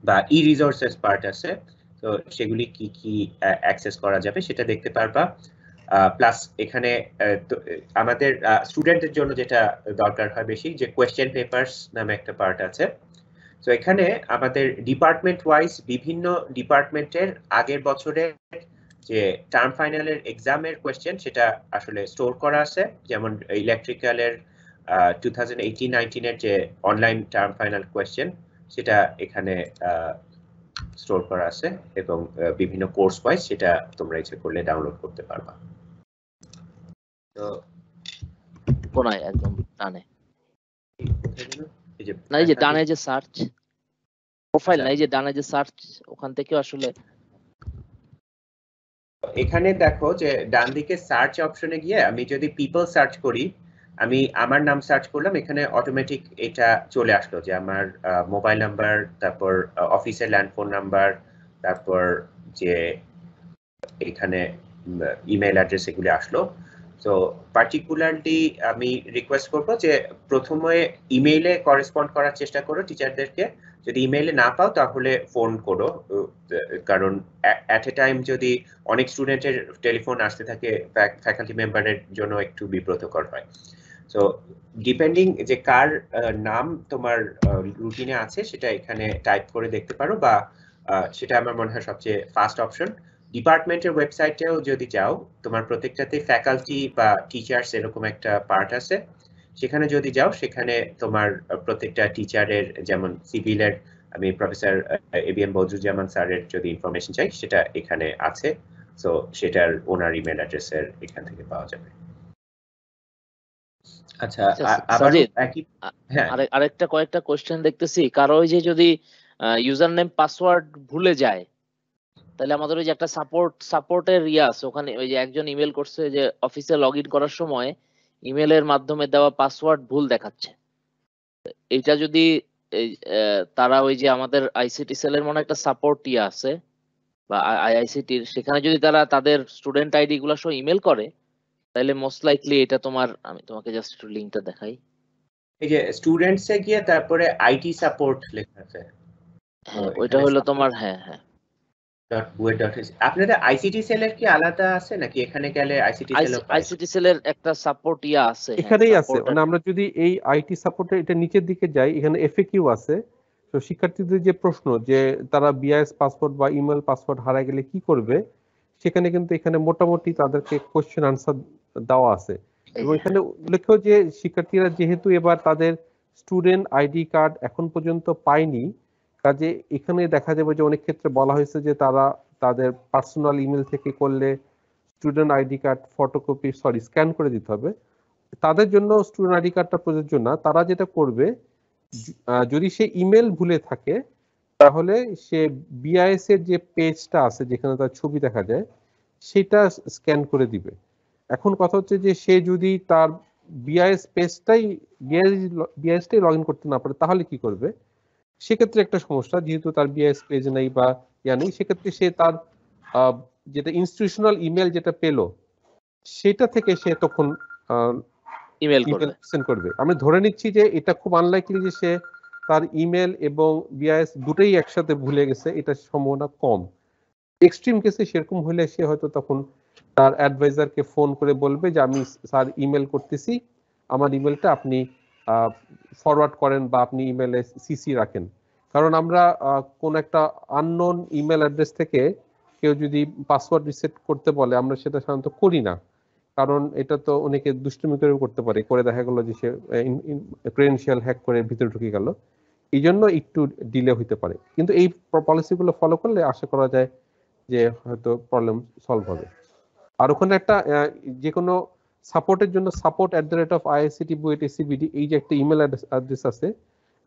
বা ই রিসোর্সেস পার্ট আছে। তো সেগুলি কি কি অ্যাক্সেস করা যাবে সেটা দেখতে পারবা। প্লাস এখানে আমাদের স্টুডেন্টের জন্য যেটা দরকার হয় বেশি যে কোয়েশ্চেন পেপারস নামে একটা পার্ট আছে। তো এখানে আমাদের ডিপার্টমেন্ট ওয়াইজ বিভিন্ন ডিপার্টমেন্টের আগের বছরের যে টার্ম ফাইনালের এক্সামের কোয়েশ্চেন সেটা আসলে স্টোর করা আছে। যেমন ইলেকট্রিক্যালের টু থাউজেন্ড এইটিন নাইনটিনের যে অনলাইন টার্ম ফাইনাল কোয়েশ্চেন সেটা এখানে স্টোর করা আছে এবং বিভিন্ন কোর্স ওয়াইজ সেটা তোমরা ইচ্ছে করলে ডাউনলোড করতে পারবা। তো কোনায় একদম ডানে। এই যে না এই যে ডানে যে সার্চ প্রোফাইল আচ্ছা। না এই যে ডানে যে সার্চ ওখান থেকে আসলে এখানে দেখো যে ডান দিকে সার্চ অপশনে গিয়ে আমি যদি পিপল সার্চ করি, আমি আমার নাম সার্চ করলাম, এখানে অটোমেটিক এটা চলে আসলো যে আমার মোবাইল নাম্বার তারপর অফিসের ল্যান্ডফোন নাম্বার তারপর যে এখানে ইমেল অ্যাড্রেস এগুলি আসলো। তো পার্টিকুলারলি আমি রিকোয়েস্ট করব যে প্রথমে ইমেইলে করেসপন্ড করার চেষ্টা করো টিচারদেরকে যদি ইমেইলে না পাও, তাহলে ফোন করো। কারণ অ্যাট এ টাইম যদি অনেক স্টুডেন্টের টেলিফোন আসতে থাকে ফ্যাকাল্টি মেম্বারের জন্য একটু বিব্রতকর হয়। সো ডিপেন্ডিং যে কার নাম তোমার রুটিনে আছে, সেটা এখানে টাইপ করে দেখতে পারো বা সেটা আমার মনে হয় সবচেয়ে ফাস্ট অপশন ডিপার্টমেন্টের ওয়েবসাইটেও যদি যাও, তোমার প্রত্যেকটাতে ফ্যাকাল্টি বা টিচার্স এরকম একটা পার্ট আছে। সেখানে যদি যাও সেখানে তোমার প্রত্যেকটা টিচারের যেমন সিভিলের আমি প্রফেসর এবিএম বদরুজ্জামান স্যারের যদি ইনফরমেশন চাই সেটা এখানে আছে। সো সেটার ওনার ইমেল অ্যাড্রেসের এখান থেকে পাওয়া যাবে। আচ্ছা আচ্ছা, আবার একই হ্যাঁ। আরেক আরেকটা কয়েকটা কোশ্চেন দেখতেছি। কারও ওই যে যদি ইউজার নেম পাসওয়ার্ড ভুলে যায় তাহলে আমাদের ওই যে একটা সাপোর্ট সাপোর্টের আছে। ওখানে ওই যে একজন ইমেল করছে যে অফিসে লগ ইন করার সময় ইমেলের মাধ্যমে দেওয়া পাসওয়ার্ড ভুল দেখাচ্ছে। এটা যদি তারা ওই যে আমাদের আইসিটি সেলের মনে একটা সাপোর্ট ইয়ে আছে বা আইআইসিটির সেখানে যদি তারা তাদের স্টুডেন্ট আইডি গুলা সহ ইমেল করে তাহলে মোস্ট লাইকলি এটা তোমার আমি তোমাকে জাস্ট একটু লিঙ্কটা দেখাই। এই যে স্টুডেন্টস এ গিয়ে তারপরে আইটি সাপোর্ট লেখা আছে। হ্যাঁ ওইটা হলো তোমার হ্যাঁ হ্যাঁ। ডট বুয়েট ডট আপনাদের আইসিটি সেলের কি আলাদা আছে নাকি? এখানে গেলে আইসিটি সেল আইসিটি সেলের একটা সাপোর্ট ইয়া আছে হ্যাঁ, এখানেই আছে। মানে আমরা যদি এই আইটি সাপোর্টে এটা নিচের দিকে যাই এখানে এফএকিউ আছে। তো শিক্ষার্থীদের যে প্রশ্ন যে তারা বিআইএস পাসওয়ার্ড বা ইমেল পাসওয়ার্ড হারায় গেলে কি করবে সেখানে কিন্তু এখানে মোটামুটি তাদেরকে কোশ্চেন আনসার দেওয়া আছে। এবং এখানে উল্লেখ্য যে শিক্ষার্থীরা যেহেতু এবার তাদের স্টুডেন্ট আইডি কার্ড এখন পর্যন্ত পায়নি কাজে এখানে দেখা যাবে যে অনেক ক্ষেত্রে বলা হয়েছে যে তারা তাদের পার্সোনাল ইমেল থেকে করলে student ID card photocopy sorry scan করে দিতে হবে। তাদের জন্য স্টুডেন্ট আইডি কার্ডটা প্রযোজ্য না। তারা যেটা করবে যদি সে ইমেল ভুলে থাকে, তাহলে সে বিআইএস এর যে পেজটা আছে, যেখানে তার ছবি দেখা যায়, সেটা স্ক্যান করে দিবে। এখন কথা হচ্ছে যে সে যদি তার বিআইএস পেজটাই বিআইএস বিআইএসটাই লগ ইন করতে না পারে, তাহলে কি করবে? সেক্ষেত্রে একটা সমস্যা যেহেতু তার বিআইএস পেজ নেই বা ইয়া নেই সেক্ষেত্রে সে তার যেটা ইনস্টিটিউশনাল ইমেল যেটা পেল সেটা থেকে সে তখন ইমেল ইমেল সেন্ড করবে। আমি ধরে নিচ্ছি যে এটা খুব আনলাইকলি যে সে তার ইমেল এবং বিআইএস দুটোই একসাথে ভুলে গেছে এটা সম্ভাবনা কম। এক্সট্রিম কেসে সেরকম হলে সে হয়তো তখন তার অ্যাডভাইজারকে ফোন করে বলবে যে আমি স্যার ইমেল করতেছি আমার ইমেলটা আপনি ফরওয়ার্ড করেন বা আপনি ইমেলে সিসি রাখেন। কারণ আমরা কোন একটা আননোন ইমেল অ্যাড্রেস থেকে কেউ যদি পাসওয়ার্ড রিসেট করতে বলে, আমরা সেটা সাধারণত করি না। কারণ এটা তো অনেকে দুষ্টুমি করেও করতে পারে। করে দেখা গেলো যে সে ক্রেডেন্সিয়াল হ্যাক করে ভিতরে ঢুকে গেল। এই জন্য একটু ডিলে হইতে পারে। কিন্তু এই পলিসিগুলো ফলো করলে আশা করা যায় যে হয়তো প্রবলেম সলভ হবে। আর ওখানে একটা যে কোনো সাপোর্টের জন্য support at the rate of IICT BUET AC BD এই যে একটা ইমেল অ্যাড্রেস আছে,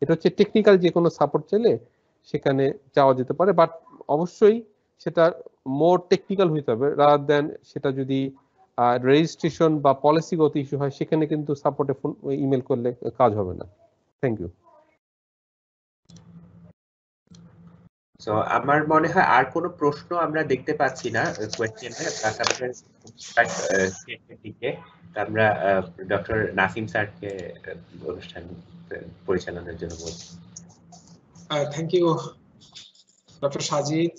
এটা হচ্ছে টেকনিক্যাল যে কোনো সাপোর্ট চাইলে সেখানে যাওয়া যেতে পারে বাট অবশ্যই সেটা মোর টেকনিক্যাল হইতে হবে রাদার দেন সেটা যদি রেজিস্ট্রেশন বা পলিসিগত ইস্যু হয়, সেখানে কিন্তু সাপোর্টে ফোন ইমেল করলে কাজ হবে না। থ্যাংক ইউ আমার মনে হয় আর কোনো প্রশ্ন আমরা দেখতে পাচ্ছি না কোয়েশ্চেনে দিকে আমরা ডক্টর নাসিম স্যারকে অনুষ্ঠান পরিচালনার জন্য বলছি। Thank you doctor Sajid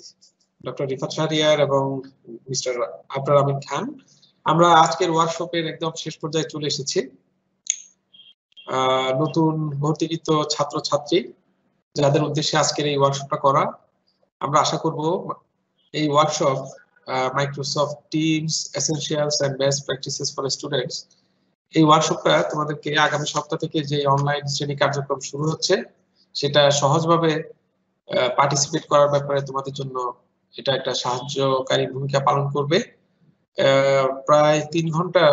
doctor Rifat Shahriar এবং মিস্টার আবরার আমিন খান। আমরা আজকের ওয়ার্কশপের একদম শেষ পর্যায়ে চলে এসেছি। নতুন ভর্তিকৃত ছাত্রছাত্রী, যাদের উদ্দেশ্যে আজকের এই ওয়ার্কশপটা করা আমরা আশা করব এই workshop Microsoft Teams essentials and best practices for students এই ওয়ার্কশপটা তোমাদেরকে আগামী সপ্তাহ থেকে যে অনলাইন শ্রেণি কার্যক্রম শুরু হচ্ছে, সেটা সহজভাবে পার্টিসিপেট করার ব্যাপারে তোমাদের জন্য এটা একটা সাহায্যকারী ভূমিকা পালন করবে। প্রায় তিন ঘণ্টা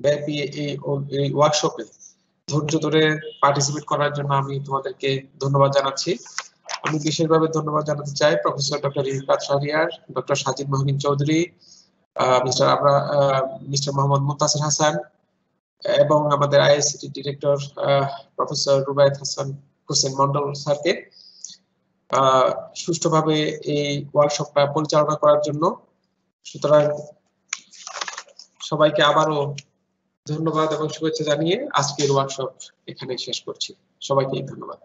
ব্যাপী এই ওয়ার্কশপে ধৈর্য ধরে পার্টিসিপেট করার জন্য আমি তোমাদেরকে ধন্যবাদ জানাচ্ছি। আমি বিশেষভাবে ধন্যবাদ জানাতে চাই professor doctor Rifat Shahriar doctor Sajid Mohin Chowdhury mister আমরা মিস্টার মোহাম্মদ মুতাসির হাসান এবং আমাদের IICT director professor Hasan Hossain Mondal স্যারকে সুষ্ঠুভাবে এই ওয়ার্কশপটা পরিচালনা করার জন্য। সুতরাং সবাইকে আবারও ধন্যবাদ এবং শুভেচ্ছা জানিয়ে আজকের ওয়ার্কশপ এখানে শেষ করছি। সবাইকে ধন্যবাদ।